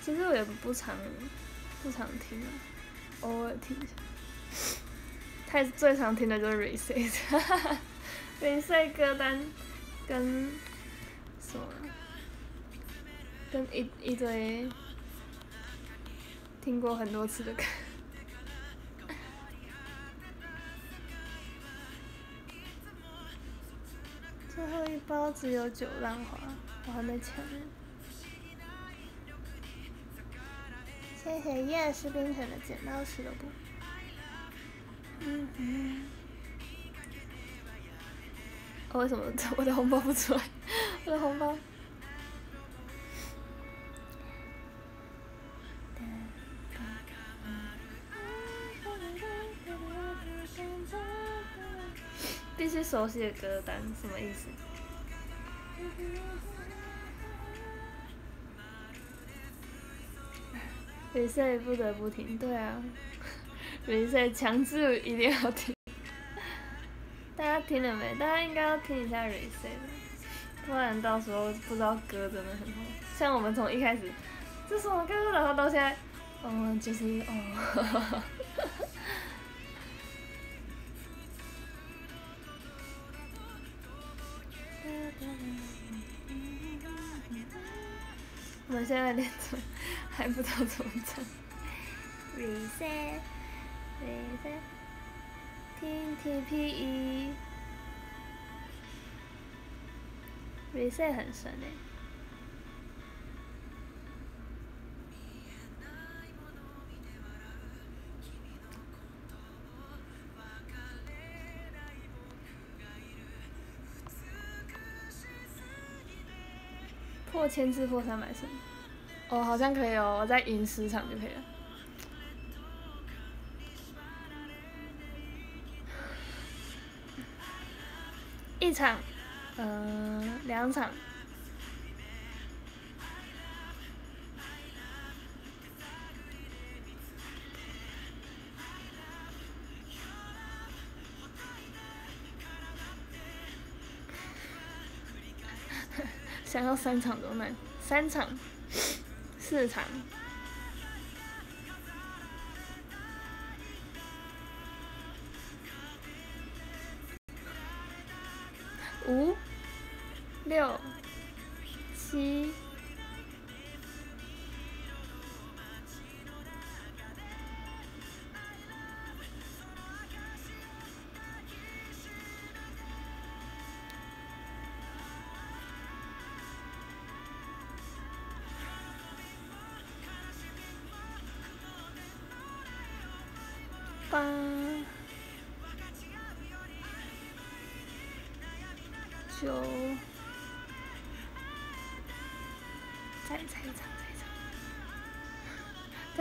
其实我也不常不常听啊，偶尔听一下。开始最常听的就是 《Rise》，哈哈哈哈，《Rise》歌单跟什么？跟一一堆听过很多次的歌。最后一包只有九浪花，我还没抢呢。谢谢夜市冰城的剪刀石头布。嗯嗯。为什么 我的红包不出来？我的红包。必须熟悉的歌单什么意思？比赛不得不听，对啊，比赛强制一定要听。大家听了没？大家应该要听一下 r e s e 不然到时候不知道歌真的很好。像我们从一开始这什么歌，然后到现在，嗯，就是哦。我们现在连唱还不知道怎么唱。reset，听 TPE，Reset 很神诶。破千次破三百次，哦，好像可以哦，我再赢十场就可以了。一场，嗯，两场。想要三场都难，三场，四场，五，六，七。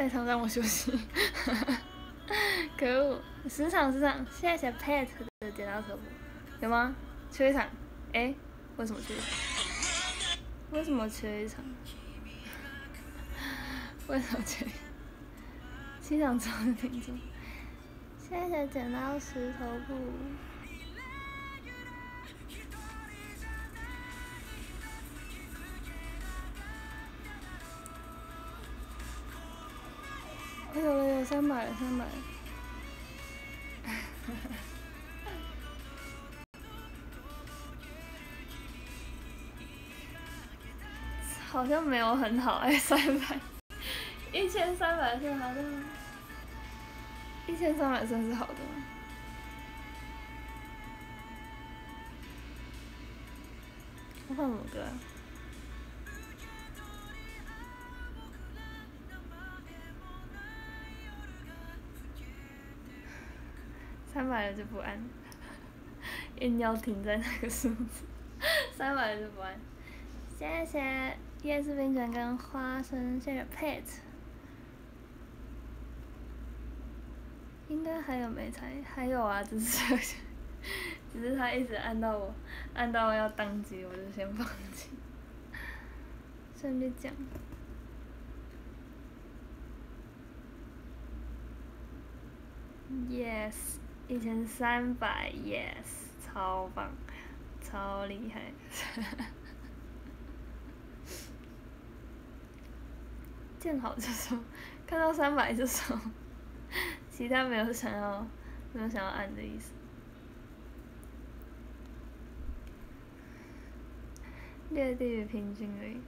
再一场让我休息，可恶！十场十场，谢谢 Pet 的剪刀手布，有吗？缺一场，哎，为什么缺一场？为什么缺一场？为什么缺？七场中的听众。谢谢剪刀石头布。三百三百。好像没有很好哎，三百，一千三百是好像。一千三百算是好的吗？我放什么歌？三百了就不按，硬要停在那个数字，三百了就不按。谢谢椰子冰泉跟花生，谢谢 Pet。应该还有没拆还有啊，只是 只是他一直按到我，按到要宕机，我就先放弃。顺便讲，yes，一千三百，yes，超棒，超厉害，见好就收，看到三百就收。其他没有想要，没有想要按的意思。略低于平均而已。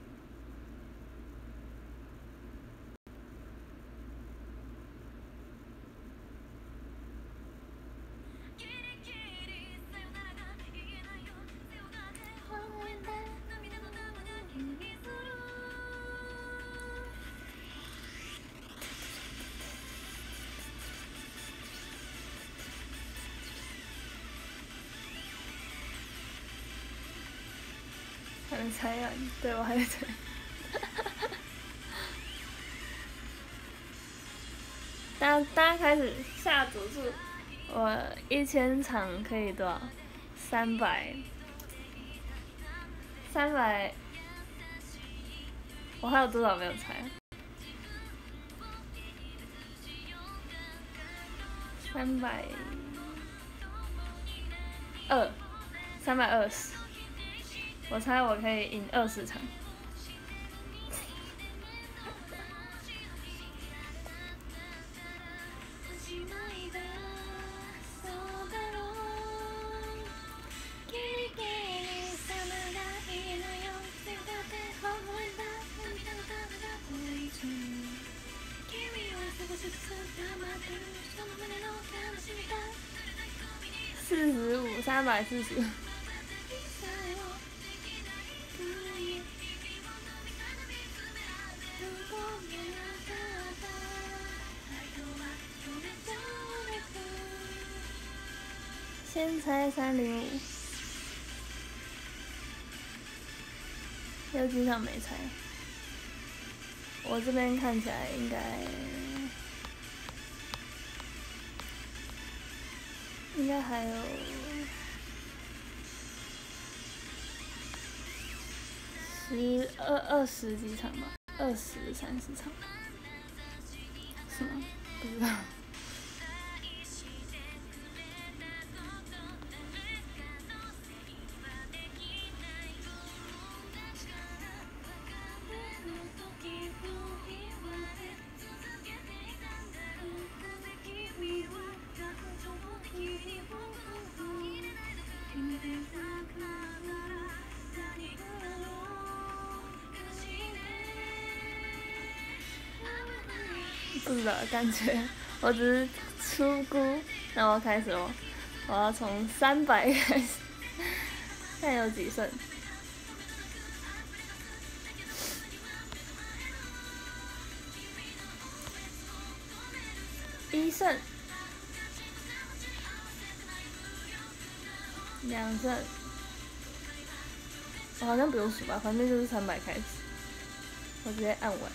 猜完，对我还在猜。大家大家开始下赌注，我一千场可以多少？三百，三百，我还有多少没有猜？三百二，三百二十，我猜我可以赢二十场。四十五，三百四十。猜三零五，有几场没猜？我这边看起来应该。应该还有十二二十几场吧，二十三十场，是吗？不知道。感觉我只是出估。那我开始喽，我要从三百开始，看有几胜。一胜，两胜，我好像不用数吧，反正就是三百开始，我直接按完。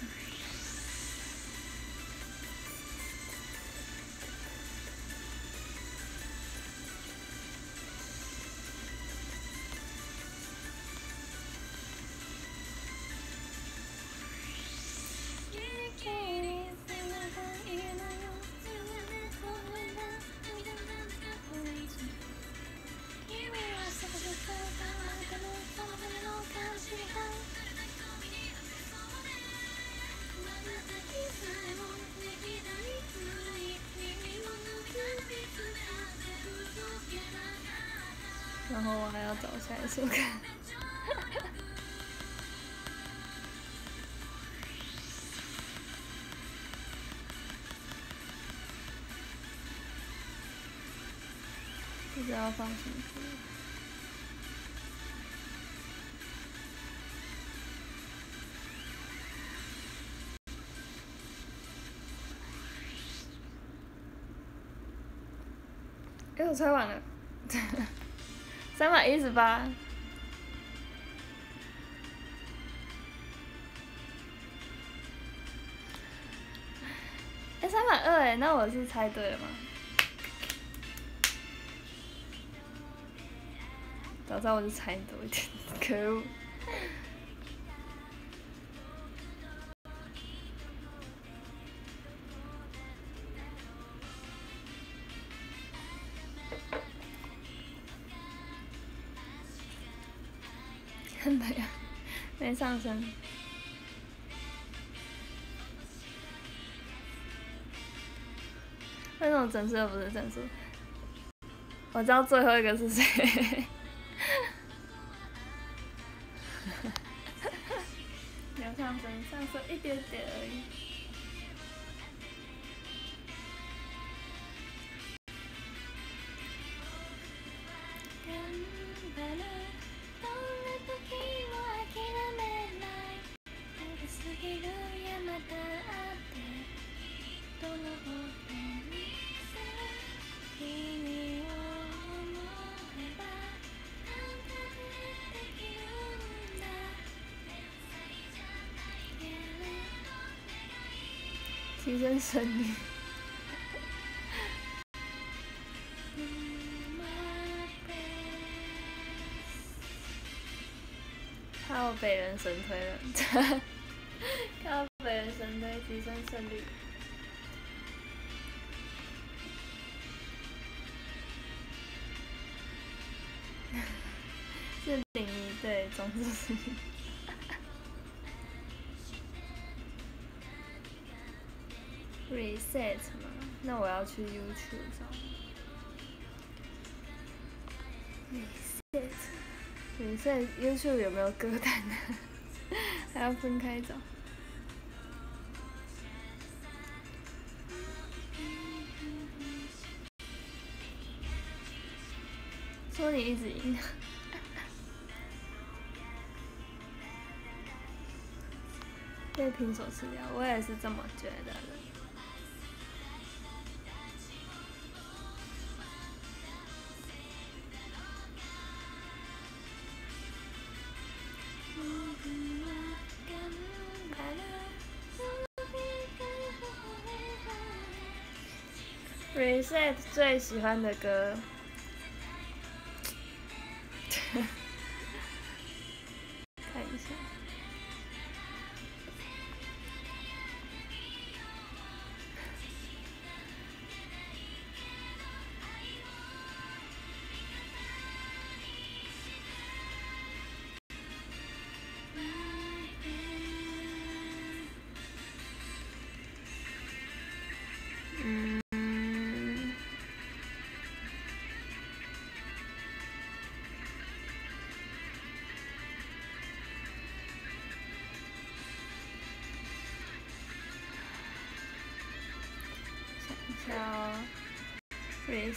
哎，我猜完了。三百一十八，哎，三百二哎，那我是猜对了吗？早知道我就猜多一点，可恶。上升，那种整数又不是整数，我知道最后一个是谁，提升胜率。靠北人神推了，靠北人神推提升胜率。是零一对，总之是。Reset 吗？那我要去 YouTube 找。reset，reset YouTube 有没有歌单呢？还要分开找。说你一直赢。被平手吃掉，我也是这么觉得的。最喜欢的歌。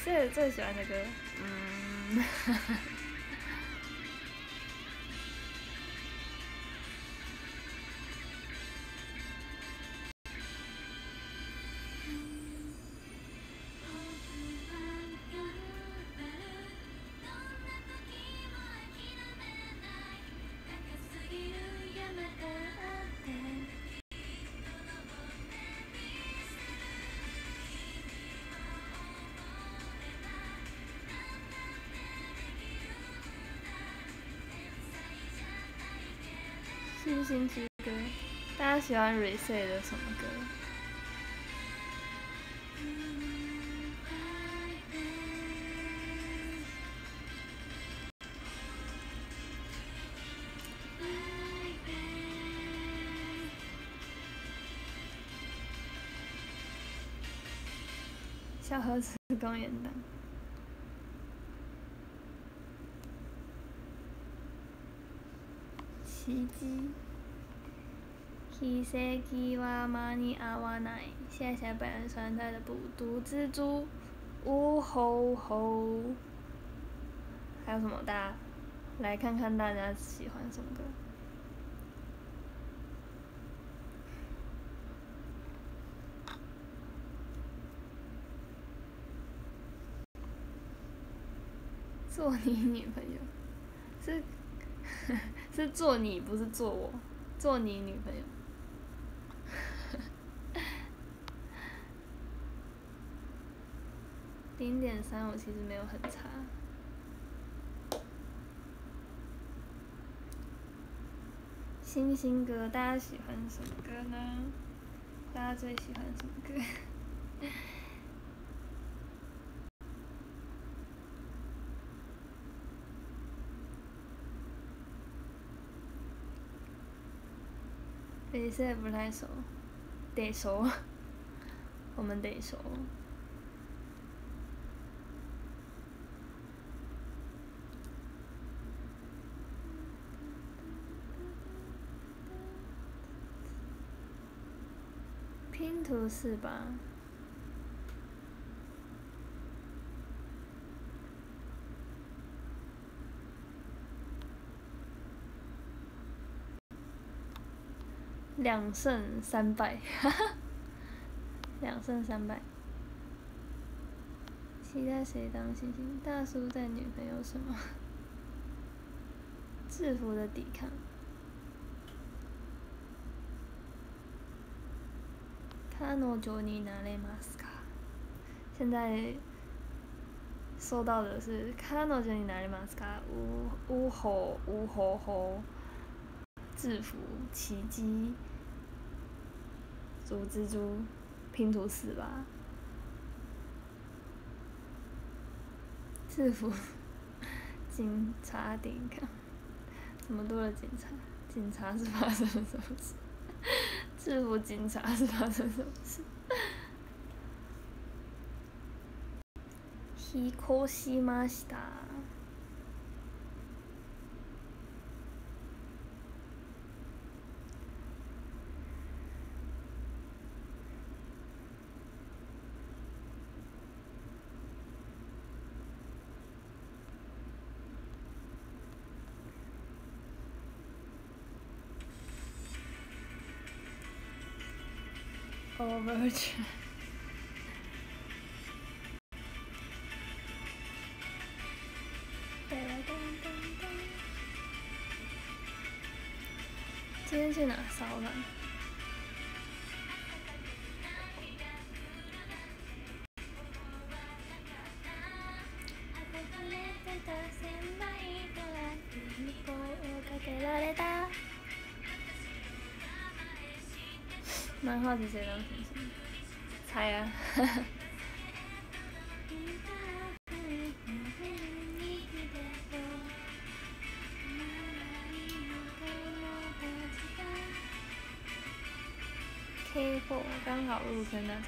最最喜欢的歌，嗯，星星之歌，大家喜欢 Reset 的什么歌？小盒子公园的。奇迹。奇迹は間に合わない。谢谢本人存在的补毒蜘蛛。呜吼吼！还有什么？大家来看看大家喜欢什么歌。做你女朋友是。是做你，不是做我，做你女朋友。 零点三，我其实没有很差。星星歌，大家喜欢什么歌呢？大家最喜欢什么歌？这些不太熟，得熟，我们得熟。拼图是吧？两胜三败，哈哈，两胜三败。期待谁当星星？大叔带女朋友什么？制服的抵抗。彼女になれますか？现在收到的是彼女になれますか？呜呜吼呜吼吼，制服奇迹，组蜘蛛拼图死吧，制服警察顶岗，怎么多了警察？警察是发生了什么事？ 制服警察是发生什么事？引っ越しました。Overture。今天去哪扫了？蛮好奇谁当评审，猜呀、啊！K4 刚好入坑那种。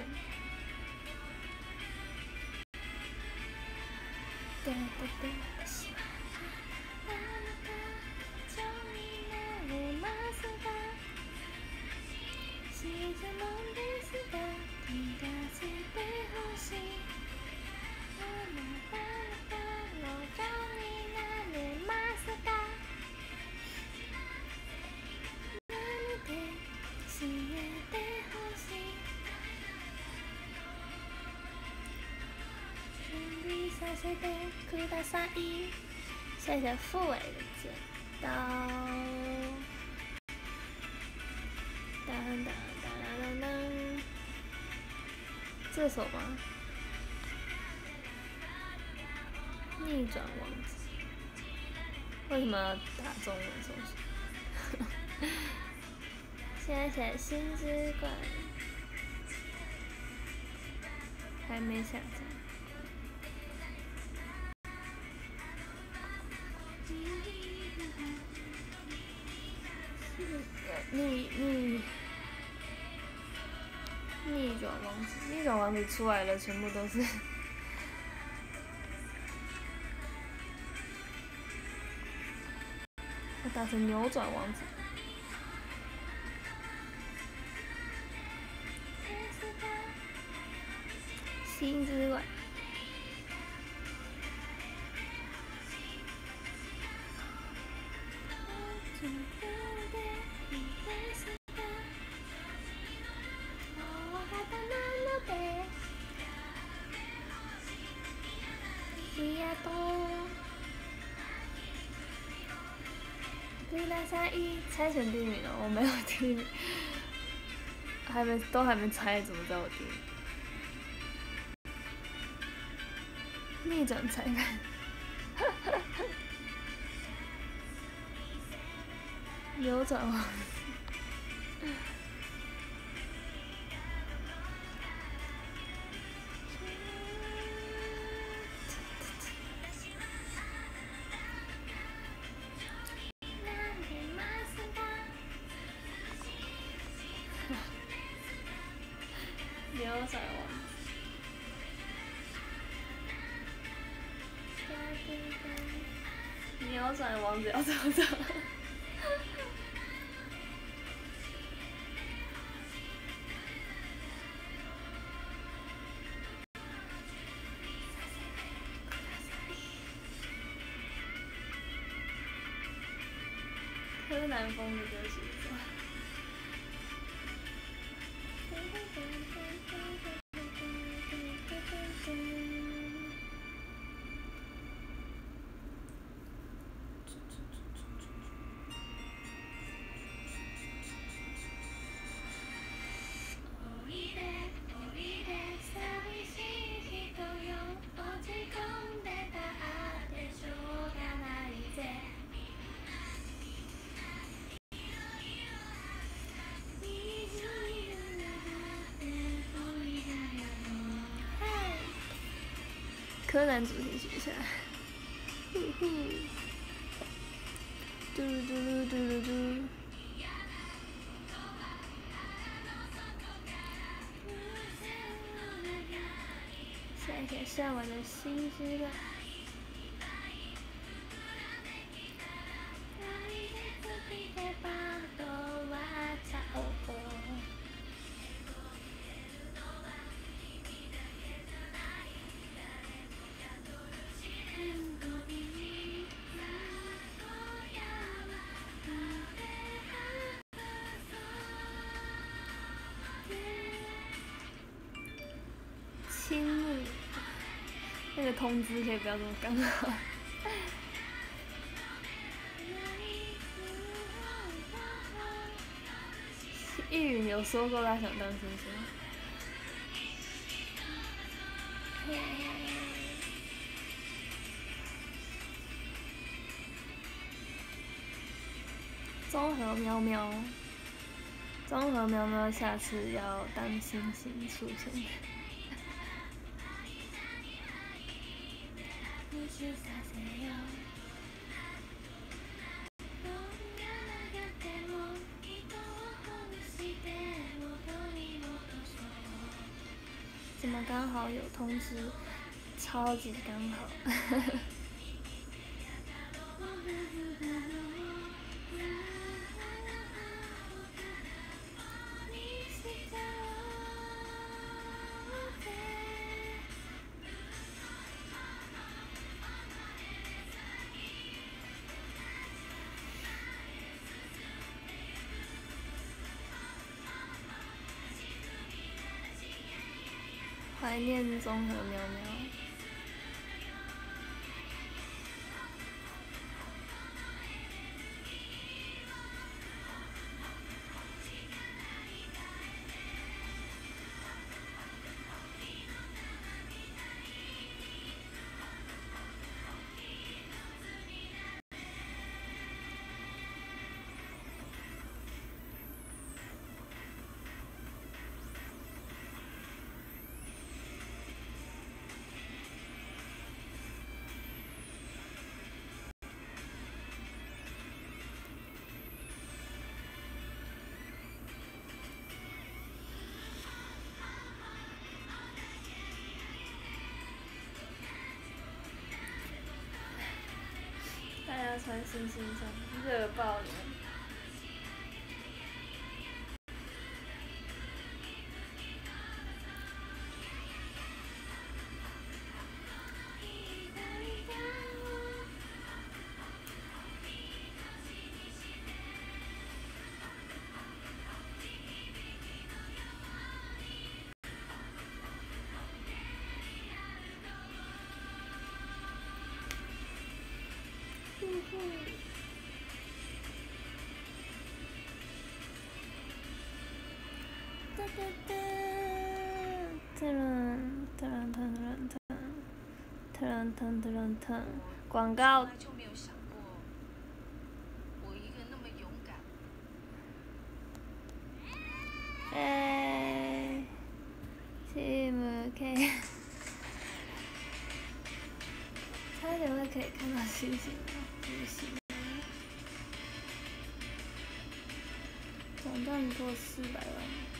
させてください。谢谢付伟的剪刀。当当当当当，这首吗？逆转王子。为什么要打中文手势？谢谢星之冠，还没下载。 小，王子出来了，全部都是。我打成扭转王子。心之外。猜成第一名了，我没有第一名，还没都还没猜，怎么知道我第一名？逆转裁判，扭转王柯南主题曲下来。呼呼。嘟嘟嘟嘟嘟。谢谢上完的心知了。通知可以不要这么刚好。易云有说过他想当星星。综合喵喵，综合喵喵，下次要当星星出现。怎么刚好有通知？超级刚好。怀念综合穿星星装，热爆了了！腾腾腾腾，广告。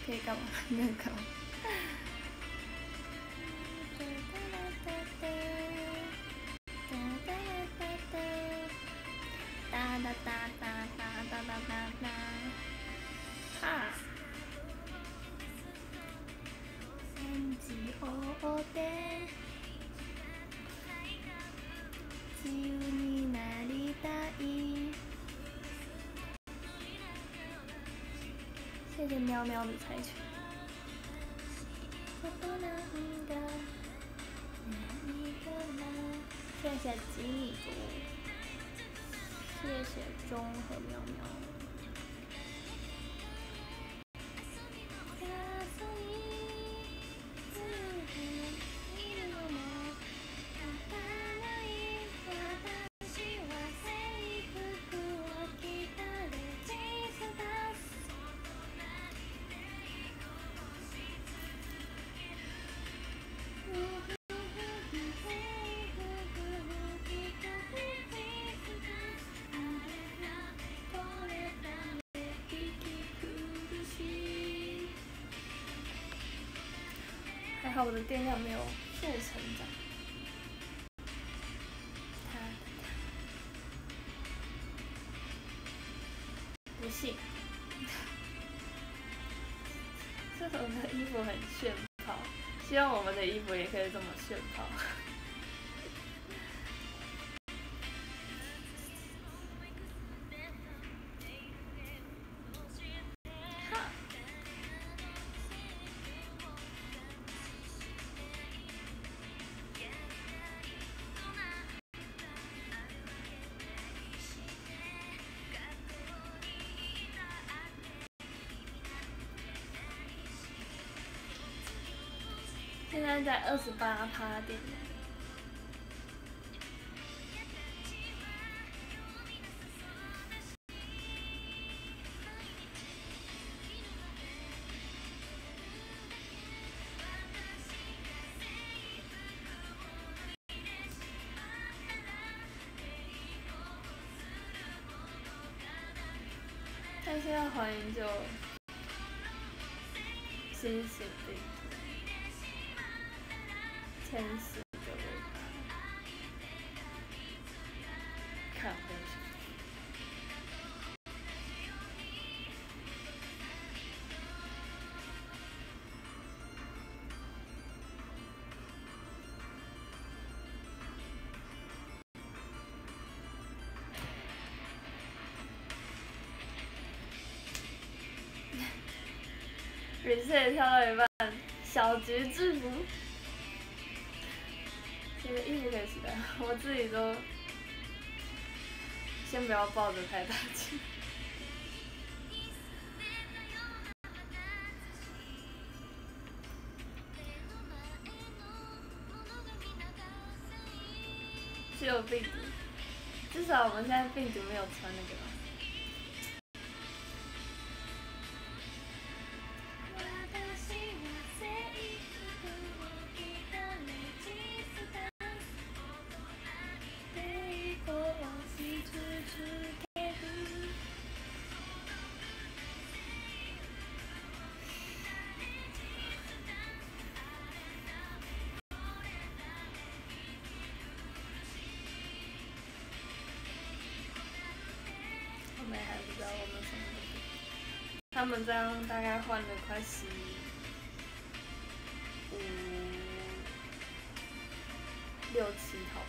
可以干嘛？那个。谢谢喵喵的猜拳。谢谢吉米多，谢谢钟和喵喵。好我的电量没有负成长。不信，这种的衣服很炫跑，希望我们的衣服也可以这么炫跑。现在在二十八趴点。Reset 跳到一半，小局制服。这个衣服可以洗的，我自己都先不要抱着太大劲。是有病毒，至少我们现在病毒没有穿那个。们这样大概换了快十五六七套。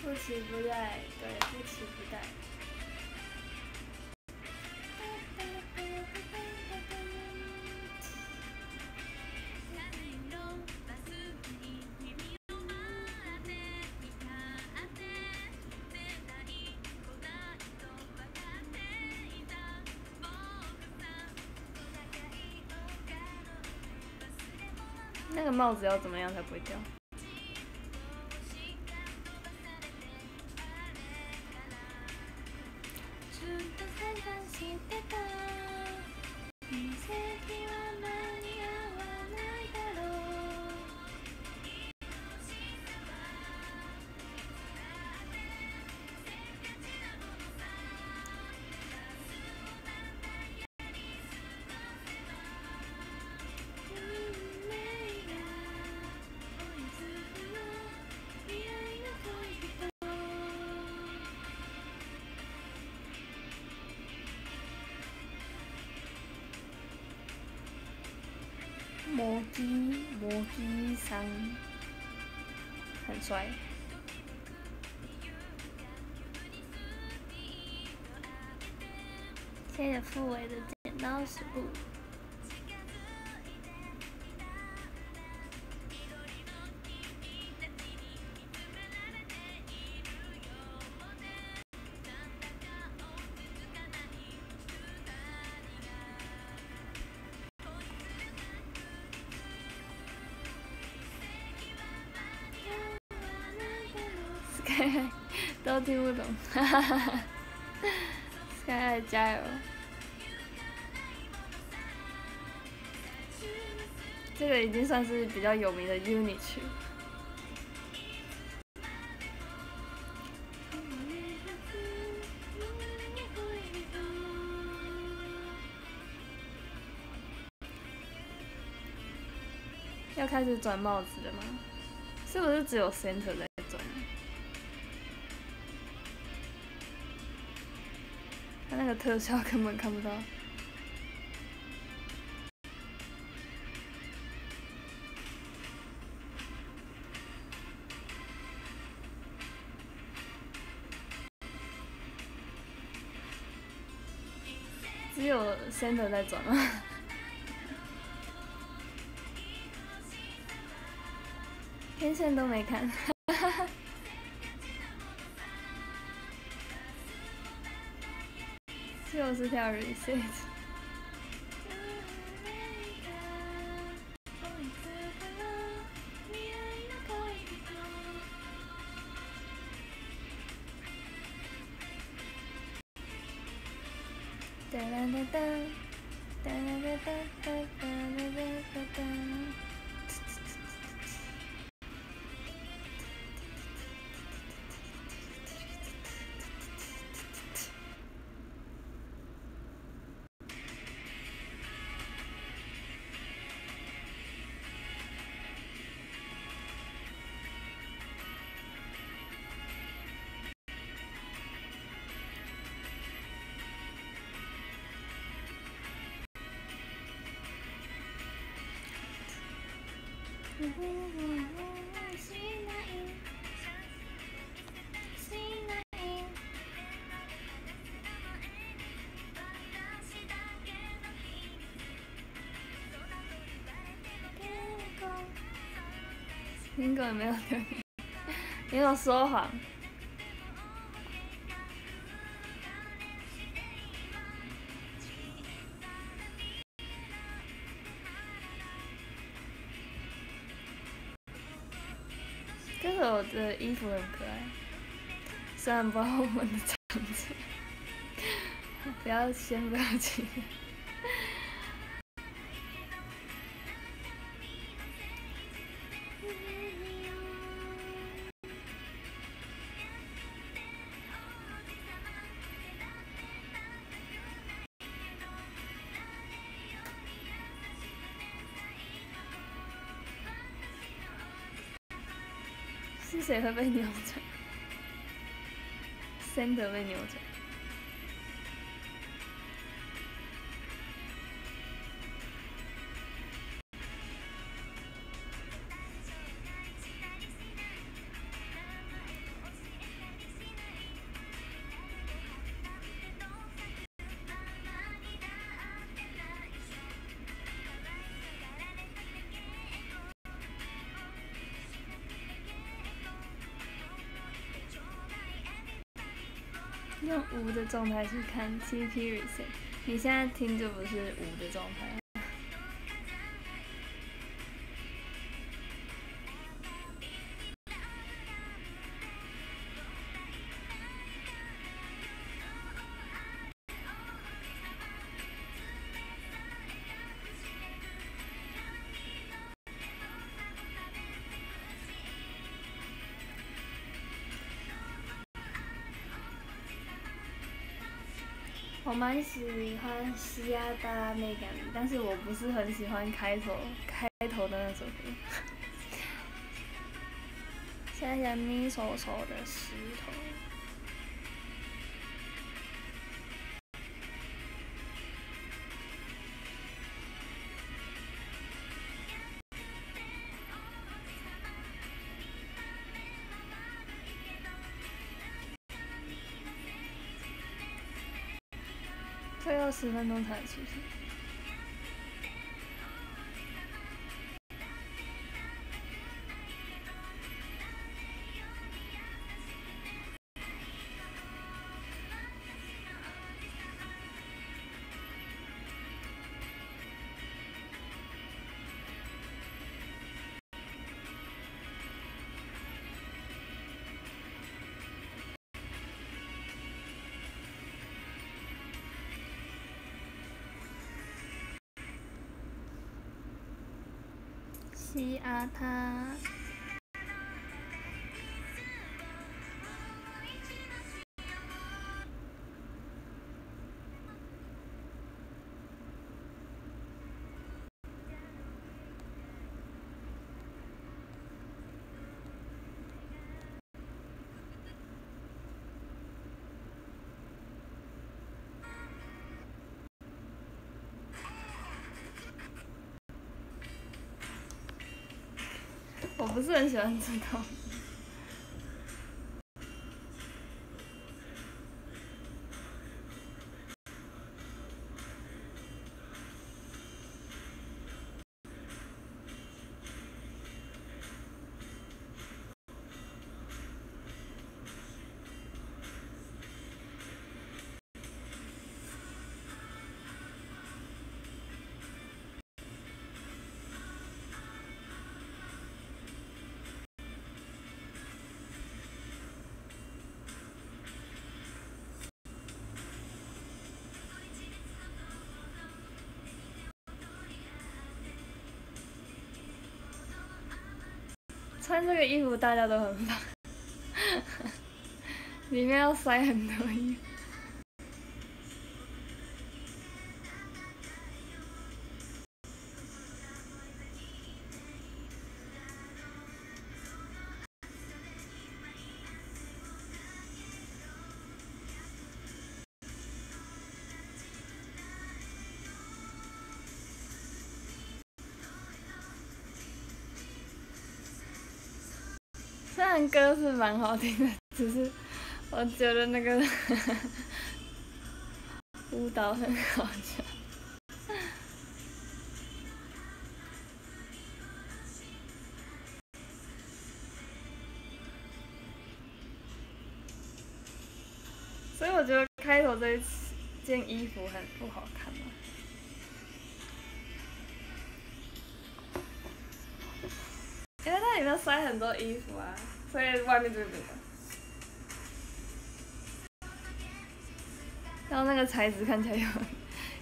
不期不待，对，不那个帽子要怎么样才不会掉？谢谢付伟的剪刀石布。听不懂。现在加油。这个已经算是比较有名的 unit 了。要开始转帽子了吗？是不是只有 center 呢？特效根本看不到。只有 center 在转吗？天线都没看，就是跳 reset。应该没有留你，你有说谎。这首的衣服很可爱，虽然不知道我们的长子，不要先不要急。谁会被扭转？Center 被扭转。的状态去看 TP reset，你现在听就不是无的状态。蛮喜欢西亚达那个，但是我不是很喜欢开头开头的那首歌。谢谢你手手的石头。十分钟才出去。他。不是很喜欢这个。这个衣服大家都很胖，里面要塞很多衣服。虽然歌是蛮好听的，只是我觉得那个 舞蹈很好笑。所以我觉得开头这一件衣服很不好看嘛。里面塞很多衣服啊，所以外面就是这个。然后那个材质看起来又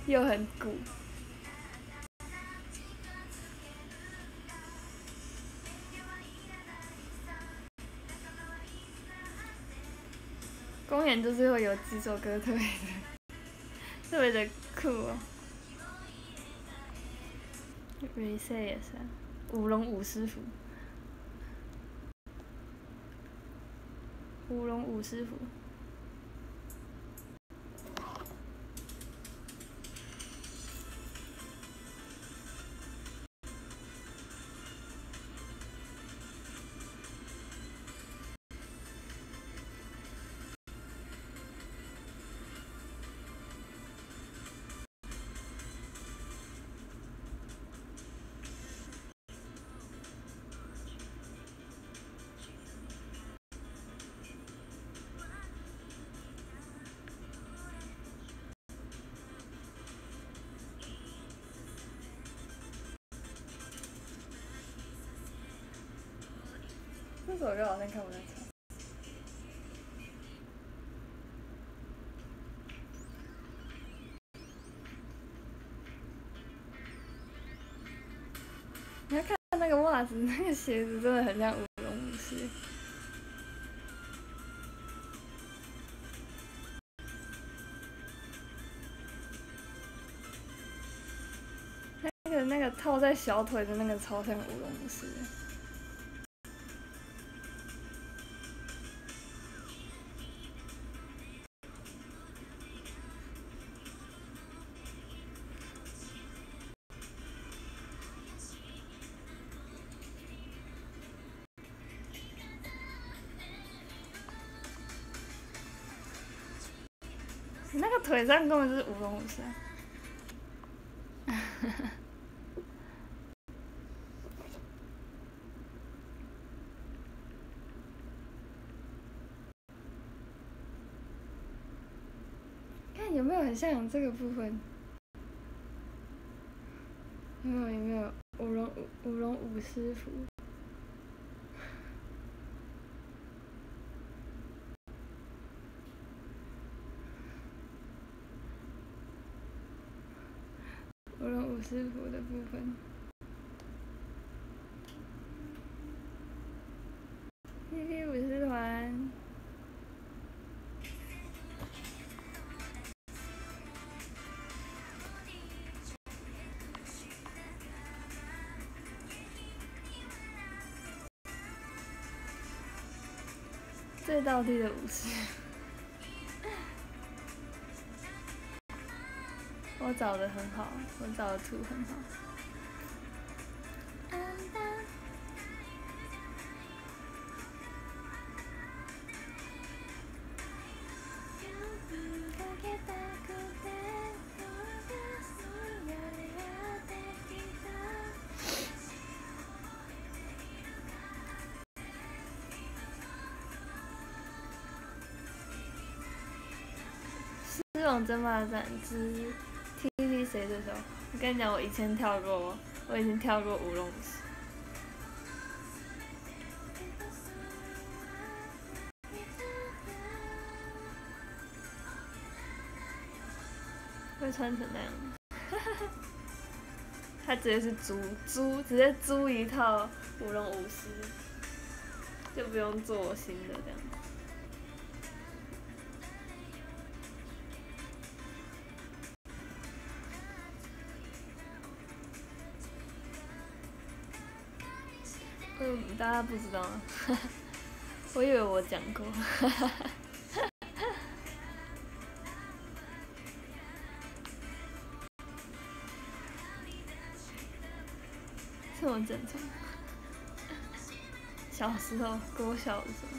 又很鼓。公园就是会有几首歌特别的 特别的酷哦。Reset 也是，舞龙舞师傅。舞龙舞师傅。这首歌好像看不太出来。你要看那个袜子，那个鞋子真的很像舞龙舞狮。那个那个套在小腿的那个超像舞龙舞狮。腿上根本就是五龙五狮。看有没有很像这个部分？有没有有没有五龙舞舞龙舞部分，嘿嘿，舞狮团，这到底的舞狮。找的很好，我找的图很好。这种争霸战之 TP 谁的时候，我跟你讲，我以前跳过，我以前跳过舞龙。会穿成那样，他直接是租租，直接租一套舞龙舞狮，就不用做新的这样。嗯，大家不知道，我以为我讲过。哈哈哈这么正常。小时候，我小的时候。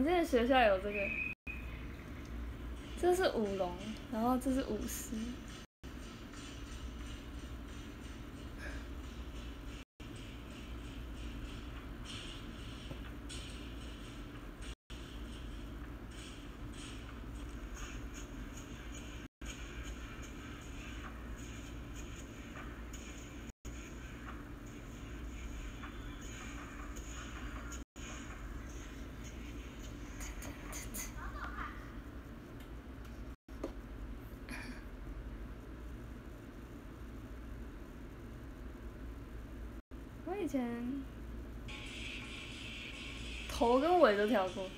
们这个学校有这个，这是舞龙，然后这是舞狮。尾都跳过，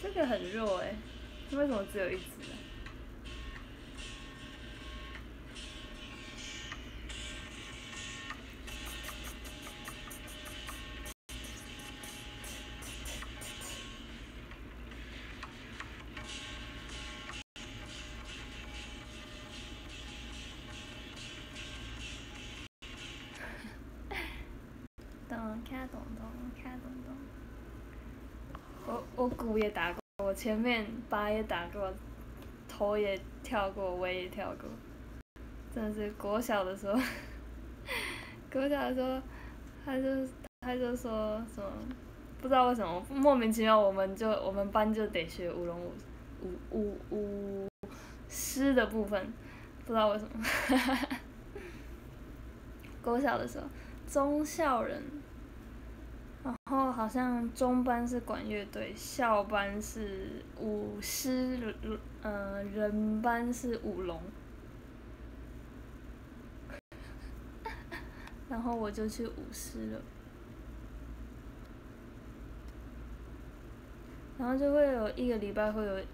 这个很弱哎，为什么只有一只？我也打过，我前面八也打过，头也跳过，尾也跳过，真的是国小的时候，国小的时候，他就他就说什么，不知道为什么莫名其妙，我们就我们班就得学舞龙舞舞舞舞狮的部分，不知道为什么，国小的时候，中校人。然后好像中班是管乐队，校班是舞狮，呃，人班是舞龙。然后我就去舞狮了。然后就会有一个礼拜会有，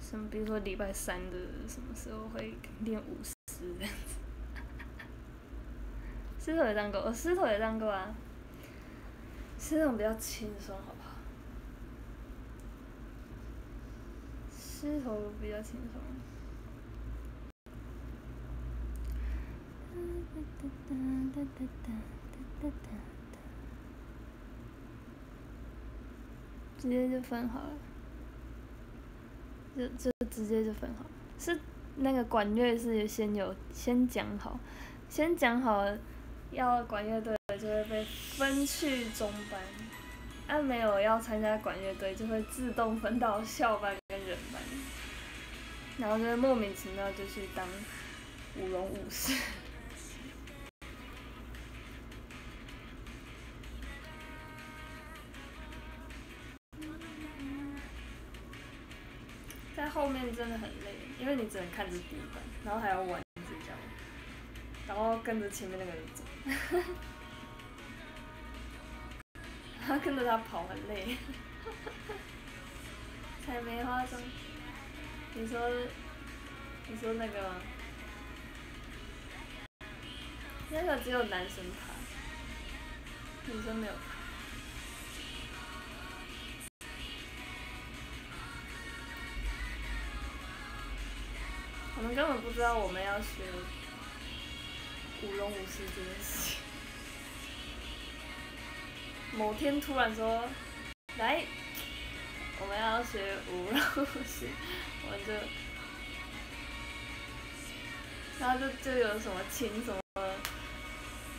什么比如说礼拜三的什么时候会练舞狮这样子。狮头也当过，我狮头也当过啊。是那种比较轻松，好不好？狮头比较轻松。直接就分好了，就就直接就分好，是那个管乐是先有先讲好，先讲好要管乐队就会被分去中班，按没有要参加管乐队就会自动分到校班跟人班，然后就会莫名其妙就去当舞龙舞狮。在后面真的很累，因为你只能看着地板，然后还要玩这样，然后跟着前面那个人走，然后跟着他跑很累，才没化妆。你说，你说那个吗？那个只有男生爬，女生没有爬。我们根本不知道我们要学舞龙舞狮这件事情。某天突然说，来，我们要学舞龙舞狮，我们就，然后就就有什么请什么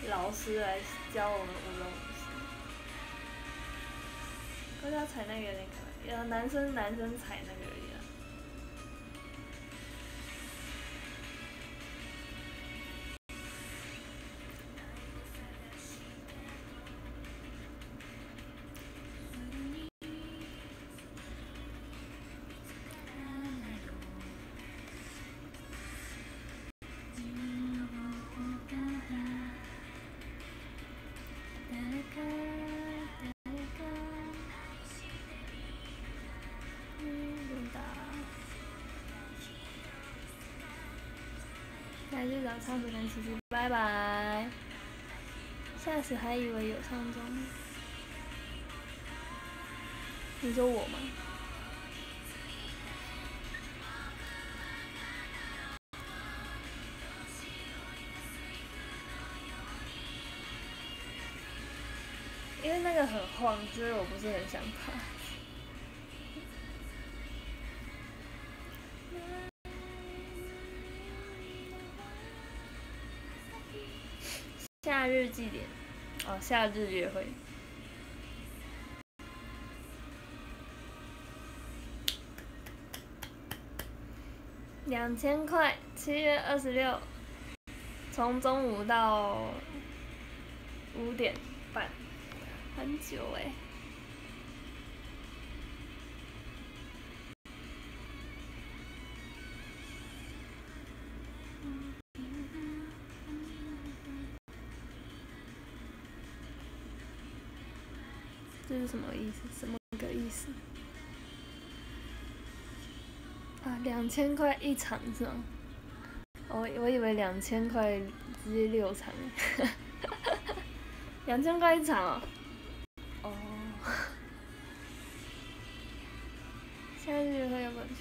老师来教我们舞龙舞狮。可是要踩那个有点可能，要男生男生踩那个而已啊。来去找唱歌跟琪琪，拜拜。吓死，还以为有唱中。你说我吗？因为那个很晃，所以我不是很想拍。祭典，哦，夏日约会。两千块，七月二十六，从中午到五点半，很久哎。什么意思？什么个意思？啊，两千块一场是吗？我我以为两千块直接六场，两千块一场哦。哦。夏日约会要不要去？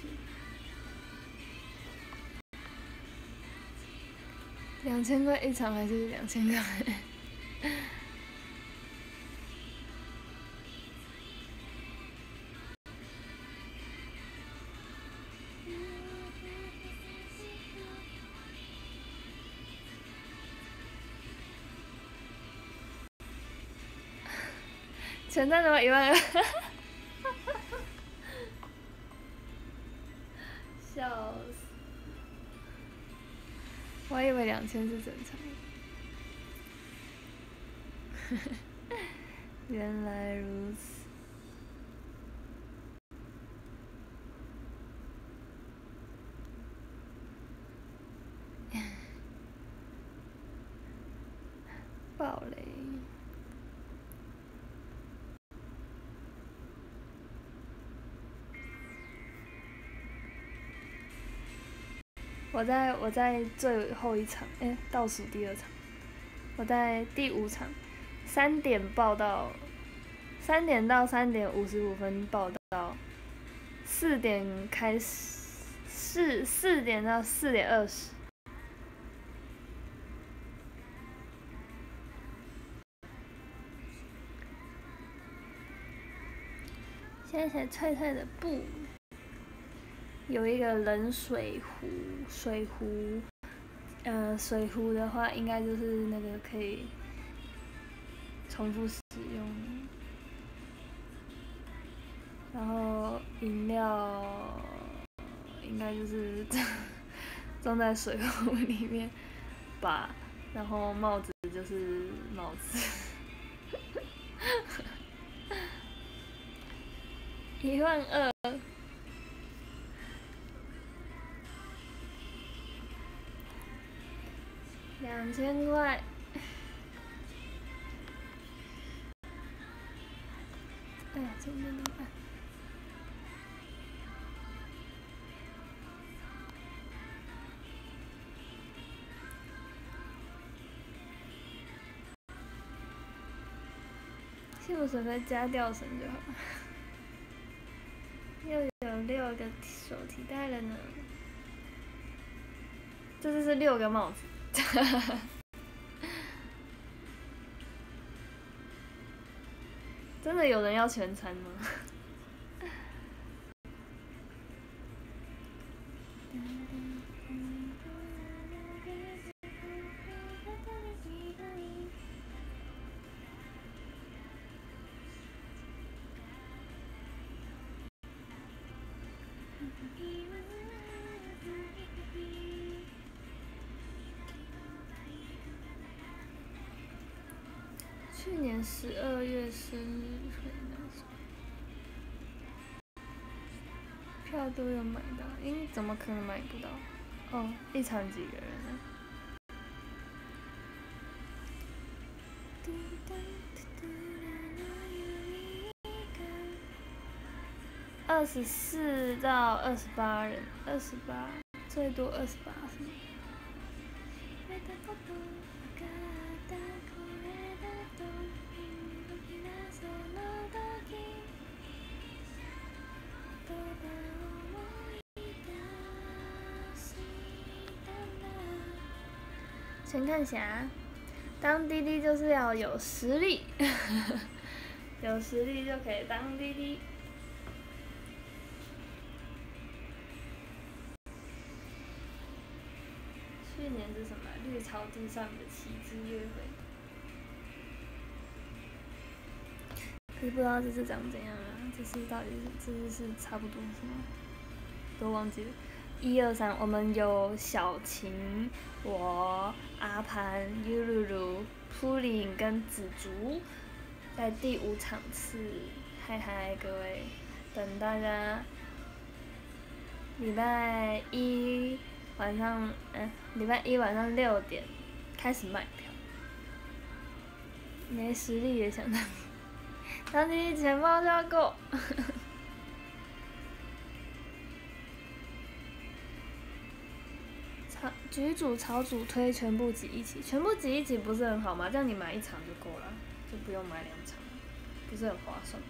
两千块一场还是两千块？全站怎么一万？笑死！我以为两千是正常。原来如此。我在我在最后一场，哎，倒数第二场，我在第五场，三点报到，三点到三点五十五分报到，四点开始，四四点到四点二十。谢谢翠翠的布。有一个冷水壶，水壶，呃，水壶的话应该就是那个可以重复使用，然后饮料应该就是 装在水壶里面吧，然后帽子就是帽子。一万二，两千块，哎呀，这边怎么办？幸福水杯加吊绳就好了。又有六个手提袋了呢，这就是六个帽子，真的有人要全餐吗？都有买的，因怎么可能买不到？哦，一场几个人呢？二十四到二十八人，二十八，最多二十八是吗？陈看侠，当滴滴就是要有实力，有实力就可以当滴滴。去年是什么？绿草地上的奇迹约会。可是不知道这次长怎样啊？这次到底是这次是差不多是吗？都忘记了。一二三，我们有小晴、我、阿潘、优露露、普林跟紫竹，在第五场次，嗨嗨各位，等大家。礼拜一晚上，嗯，礼拜一晚上六点开始卖票。没实力也想当，当你钱包就要够。局主、草主推全部挤一起，全部挤一起不是很好吗？这样你买一场就够了，就不用买两场，不是很划算。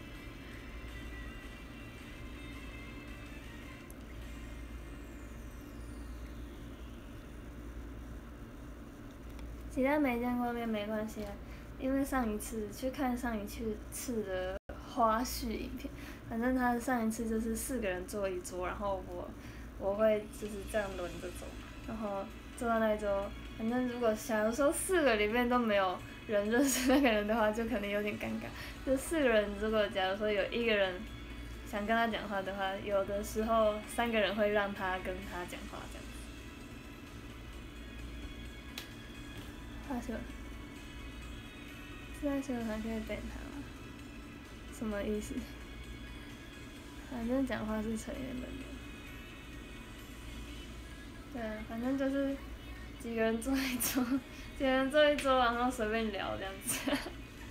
其他没见过面没关系啊，因为上一次去看上一次次的花絮影片，反正他上一次就是四个人坐一桌，然后我我会就是这样轮着走。然后坐到那一桌，反正如果假如说四个里面都没有人认识那个人的话，就可能有点尴尬。就四个人，如果假如说有一个人想跟他讲话的话，有的时候三个人会让他跟他讲话这样子。话说，现在说还可以等他吗？什么意思？反正讲话是成员的。对，反正就是几个人坐一桌，几个人坐一桌，然后随便聊这样子。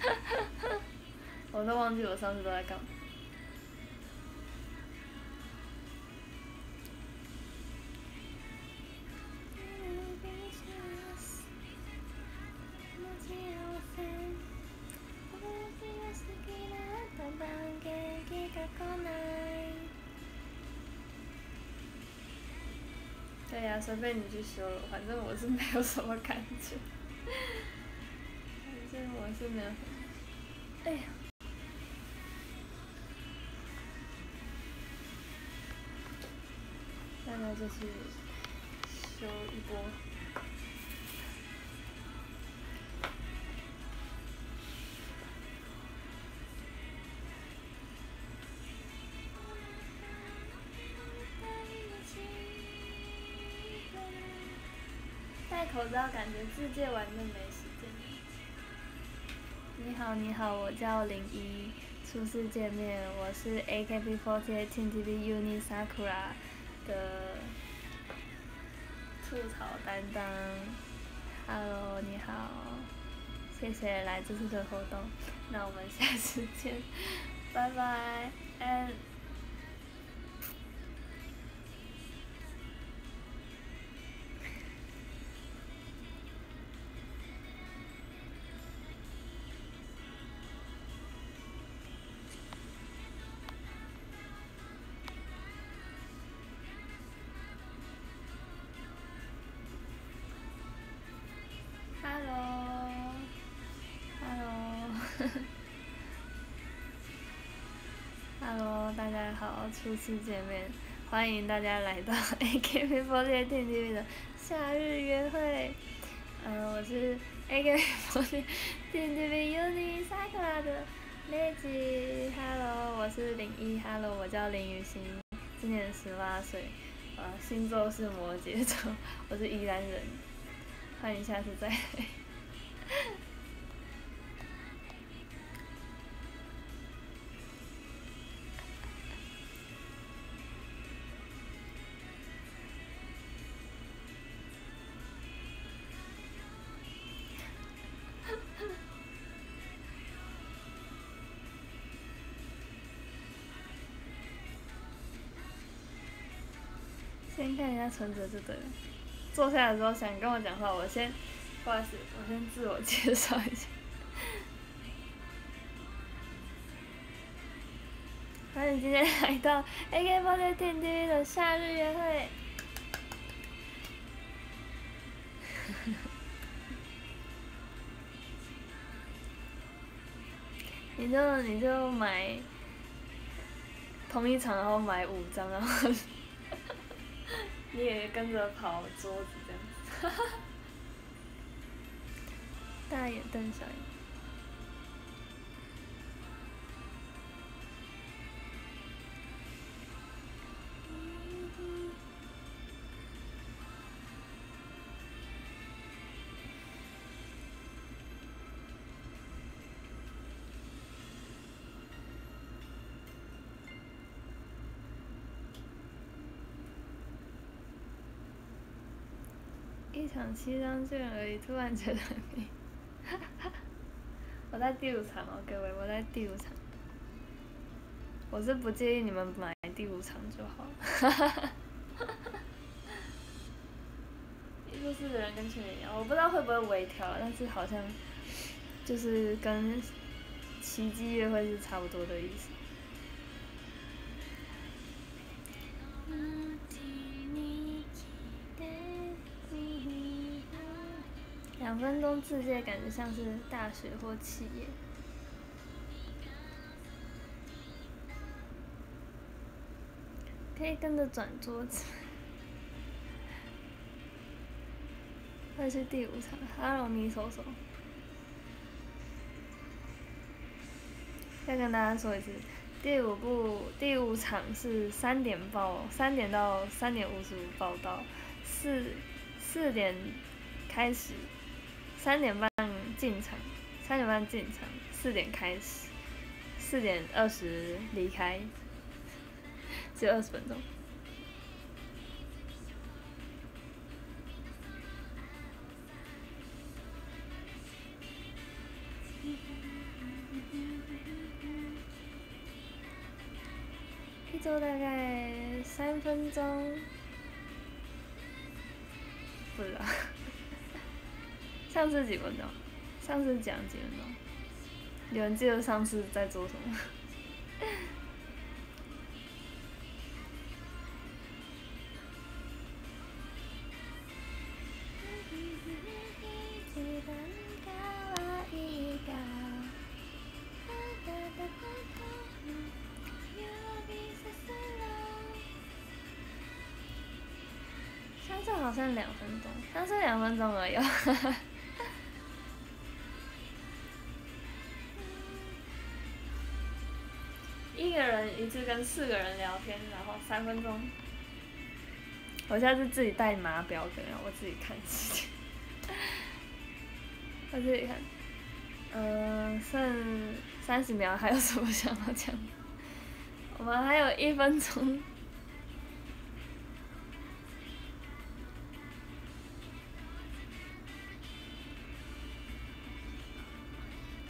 我都忘记我上次都在干嘛。对呀，说被你去修了，反正我是没有什么感觉。反正我是没有。哎呀。大么就去修一波。戴口罩感觉世界玩的没时间。你好，你好，我叫零一，初次见面，我是 AKB48 Team TV UNI Sakura 的吐槽担当。Hello，你好，谢谢来这次的活动，那我们下次见，拜拜，and。好，初次见面，欢迎大家来到 AKB48 TV 的夏日约会。嗯，我是 AKB48 TV UNI Sakura 的 Lady。Hello，我是零一。Hello，我叫林雨欣，今年十八岁，呃，星座是摩羯座，我是宜兰人。欢迎下次再来。看一下存折就对了。坐下来的时候想跟我讲话，我先，不好意思，我先自我介绍一下。欢迎今天来到 AK48 TV 的夏日约会。你就你就买同一场，然后买五张，然后。你也跟着跑桌子这样子。大眼瞪小眼。抢七张券而已，突然觉得没。我在第五场哦，各位，我在第五场。我是不介意你们买第五场就好。哈哈哈哈哈。一四的人跟去年一样，我不知道会不会微调，但是好像就是跟奇迹约会是差不多的意思。两分钟自介感觉像是大学或企业，可以跟着转桌子。这是第五场，哈喽，米手手。再跟大家说一次，第五部第五场是三点报，三点到三点五十五报到，四四点开始。三点半进场，三点半进场，四点开始，四点二十离开，只有二十分钟。一周大概三分钟，不知道。上次几分钟？上次讲几分钟？有人记得上次在做什么？上次好像两分钟，上次两分钟而已。跟四个人聊天，然后三分钟。我下次自己带码表，可能我自己看时间。我自己看，嗯，剩三十秒，还有什么想要讲？我们还有一分钟。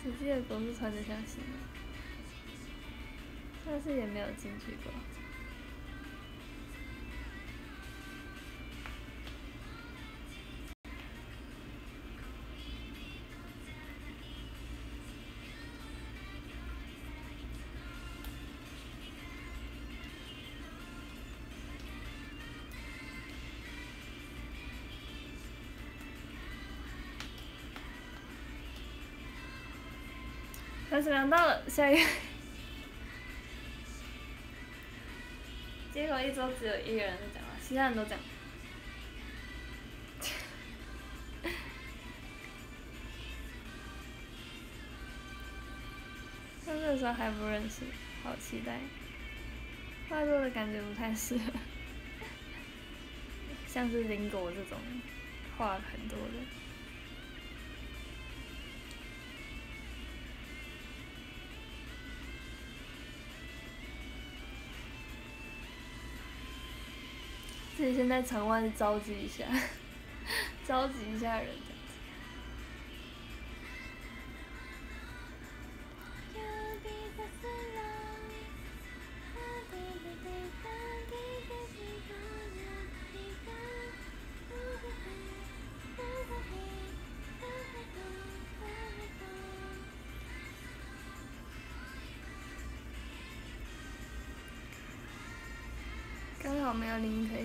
只记得公司传的消息，但是也没有进去过。三十秒到了，下一个。结果一周只有一个人在讲话，其他人都讲。上次的时候还不认识，好期待。画作的感觉不太适合，像是林果这种画很多的。自己先在场外召集一下，召集一下人。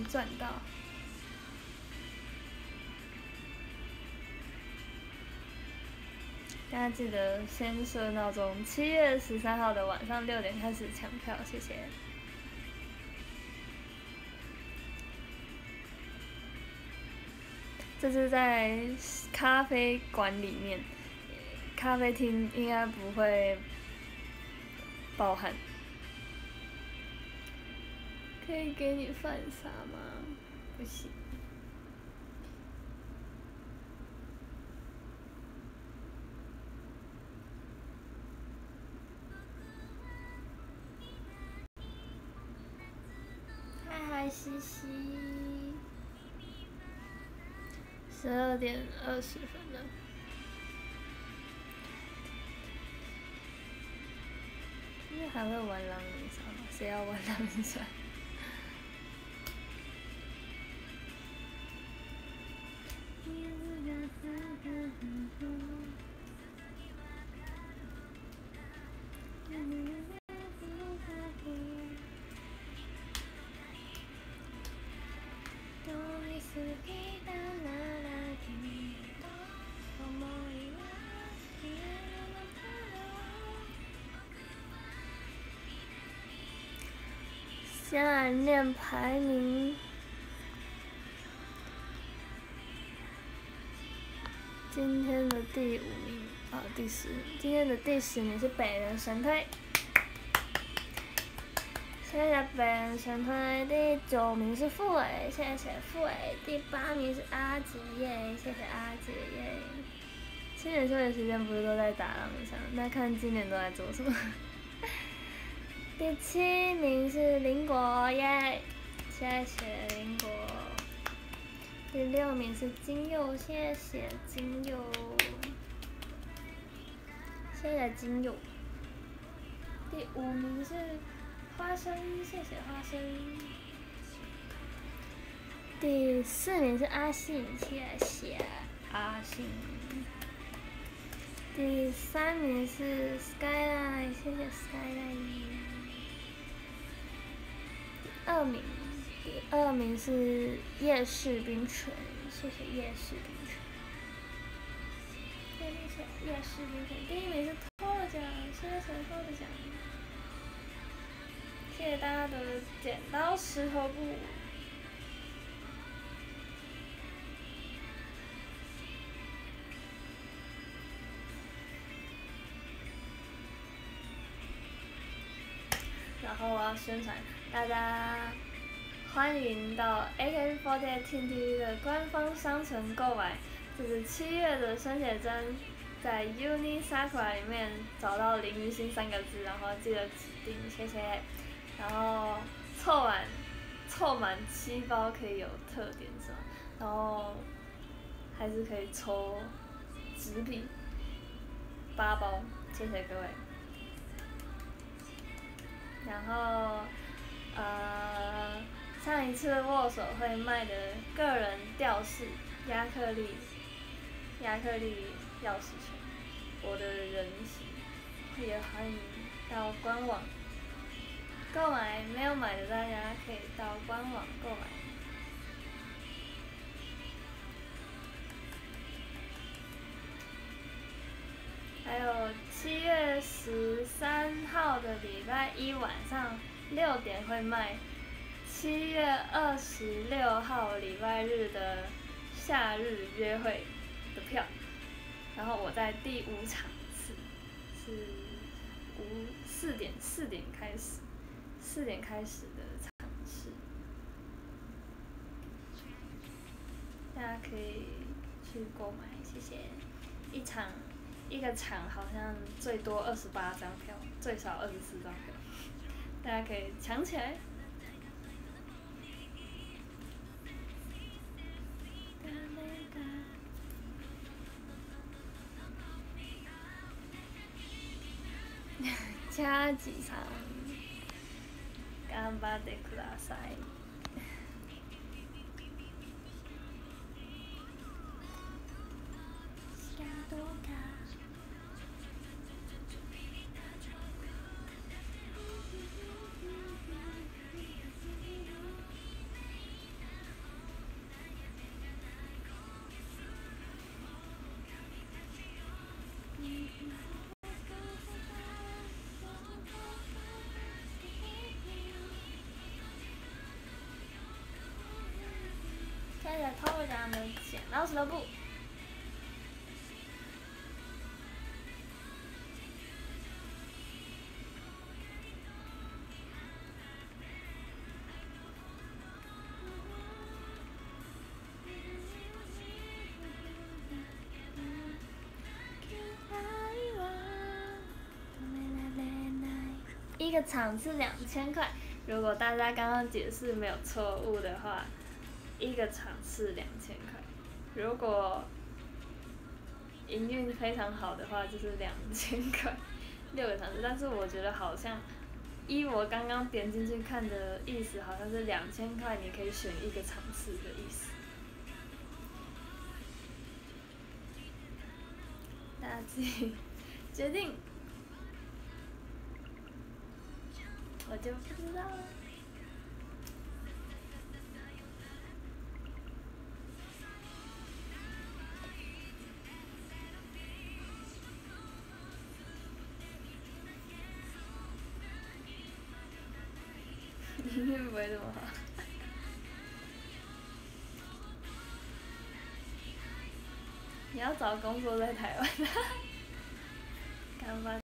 赚到，大家记得先设闹钟，七月十三号的晚上六点开始抢票，谢谢。这是在咖啡馆里面，咖啡厅应该不会包含。可以给你犯傻吗？不行。嗨嗨，西西。十二点二十分了。因为还会玩狼人杀吗？谁要玩狼人杀？先来念排名。第五名啊，第十。今天的第十名是北人神推，谢谢北人神推。第九名是傅伟，谢谢傅伟。第八名是阿杰耶，谢谢阿杰耶。去年休息时间不是都在打狼人杀？那看今年都在做什么？第七名是林果耶，谢谢林果。第六名是金佑，谢谢金佑，谢谢金佑。第五名是花生，谢谢花生。第四名是阿信，谢谢阿信。第三名是 Skyline，谢谢 Skyline。第二名。第二名是夜市冰纯，谢谢夜市历史名城，第一名是特奖，现在全的奖。谢谢大家的剪刀石头布。然后我要宣传，大家欢迎到 AM4T TV 的官方商城购买。就是七月的生写真，在 Uni Sakura 里面找到林于心三个字，然后记得指定，谢谢。然后凑满凑满七包可以有特点是吗？然后还是可以抽纸笔八包，谢谢各位。然后，呃，上一次握手会卖的个人吊饰、亚克力、亚克力钥匙圈，我的人形，也欢迎到官网购买。没有买的大家可以到官网购买。还有七月十三号的礼拜一晚上六点会卖，七月二十六号礼拜日的夏日约会的票，然后我在第五场次，是五四点四点开始，四点开始的场次，大家可以去购买，谢谢，一场。一个场好像最多二十八张票，最少二十四张票，大家可以抢起来。チャージさん頑張ってください。シャドウ在偷家的剪刀石头布。一个场是两千块，如果大家刚刚解释没有错误的话。一个场次两千块，如果营运非常好的话，就是两千块，六个场次。但是我觉得好像，依我刚刚点进去看的意思，好像是两千块你可以选一个场次的意思。大家自己决定，我就不知道了。音乐不会这么好。你要找工作在台湾，干巴的。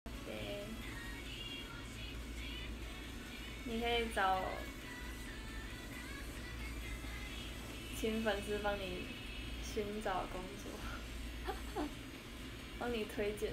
你可以找，请粉丝帮你寻找工作，帮你推荐。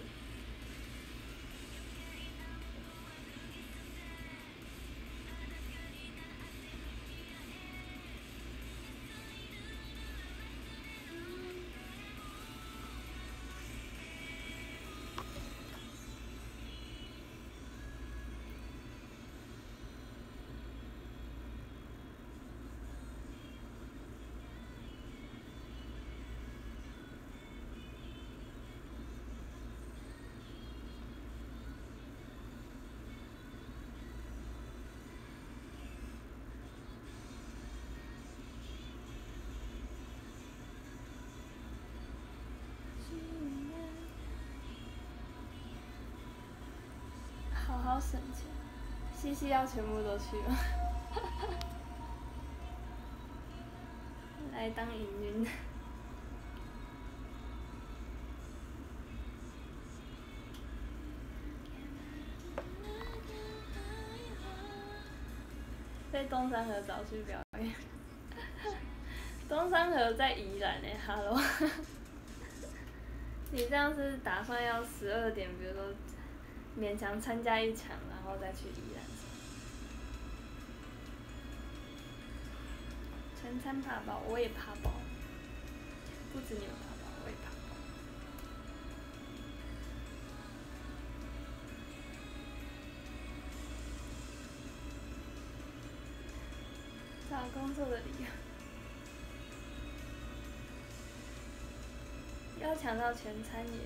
好好省钱，西西要全部都去吗？来当营运。在东山河找去表演。东山河在宜兰诶，Hello。你这样是打算要十二点，比如说勉强参加一场，然后再去宜兰？全餐爬包，我也爬包。不止你们爬包，我也爬包。找工作的理由。要抢到全餐也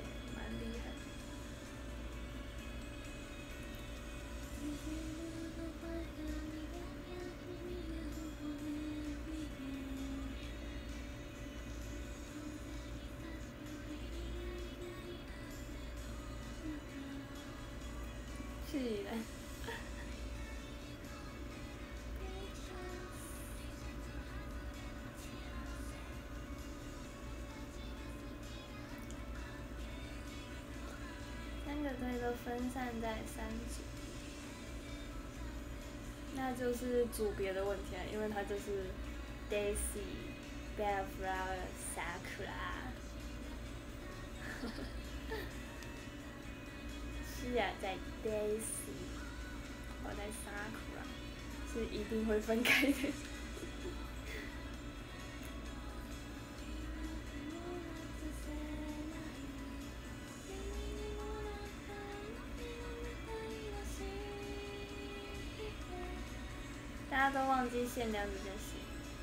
队都分散在三组，那就是组别的问题啊，因为他就是 Daisy、Bellflower、Sakura，是啊，在 Daisy，我在 Sakura，是一定会分开的。限量的东西，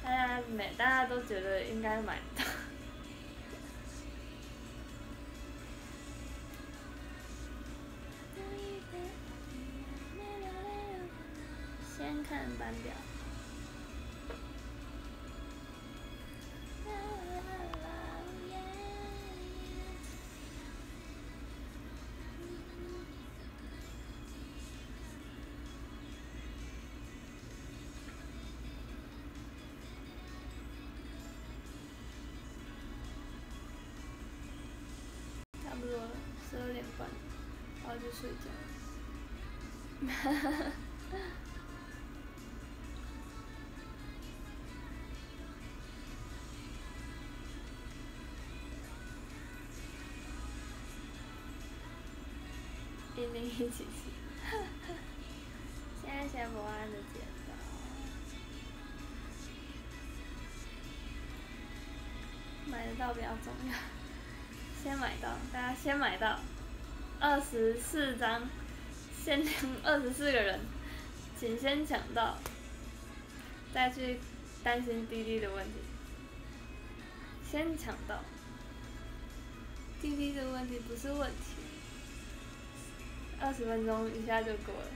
大家每大家都觉得应该买。我要去睡觉。哈哈哈。一零一起吃，哈哈。谢谢博安的剪刀。买得到比较重要。先买到，大家先买到，二十四张，限量二十四个人，请先抢到，再去担心滴滴的问题。先抢到，滴滴的问题不是问题，二十分钟一下就过了，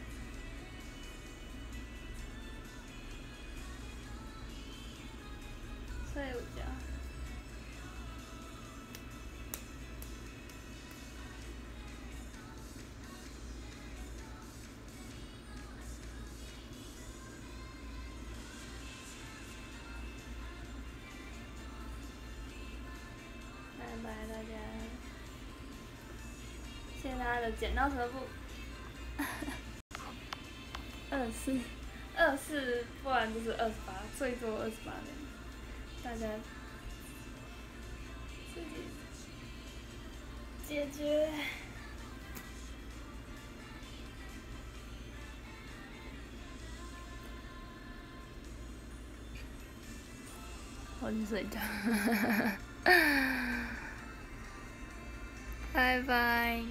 的剪刀石头布，二四，二四，不然就是二十八，最多二十八，大家自己解决。我去睡觉。拜拜，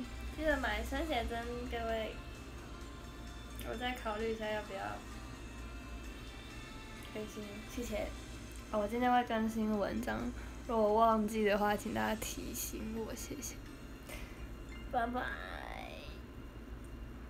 买生写真，各位。我再考虑一下要不要更新，谢谢。哦，我今天会更新文章，如果忘记的话，请大家提醒我，谢谢。拜拜。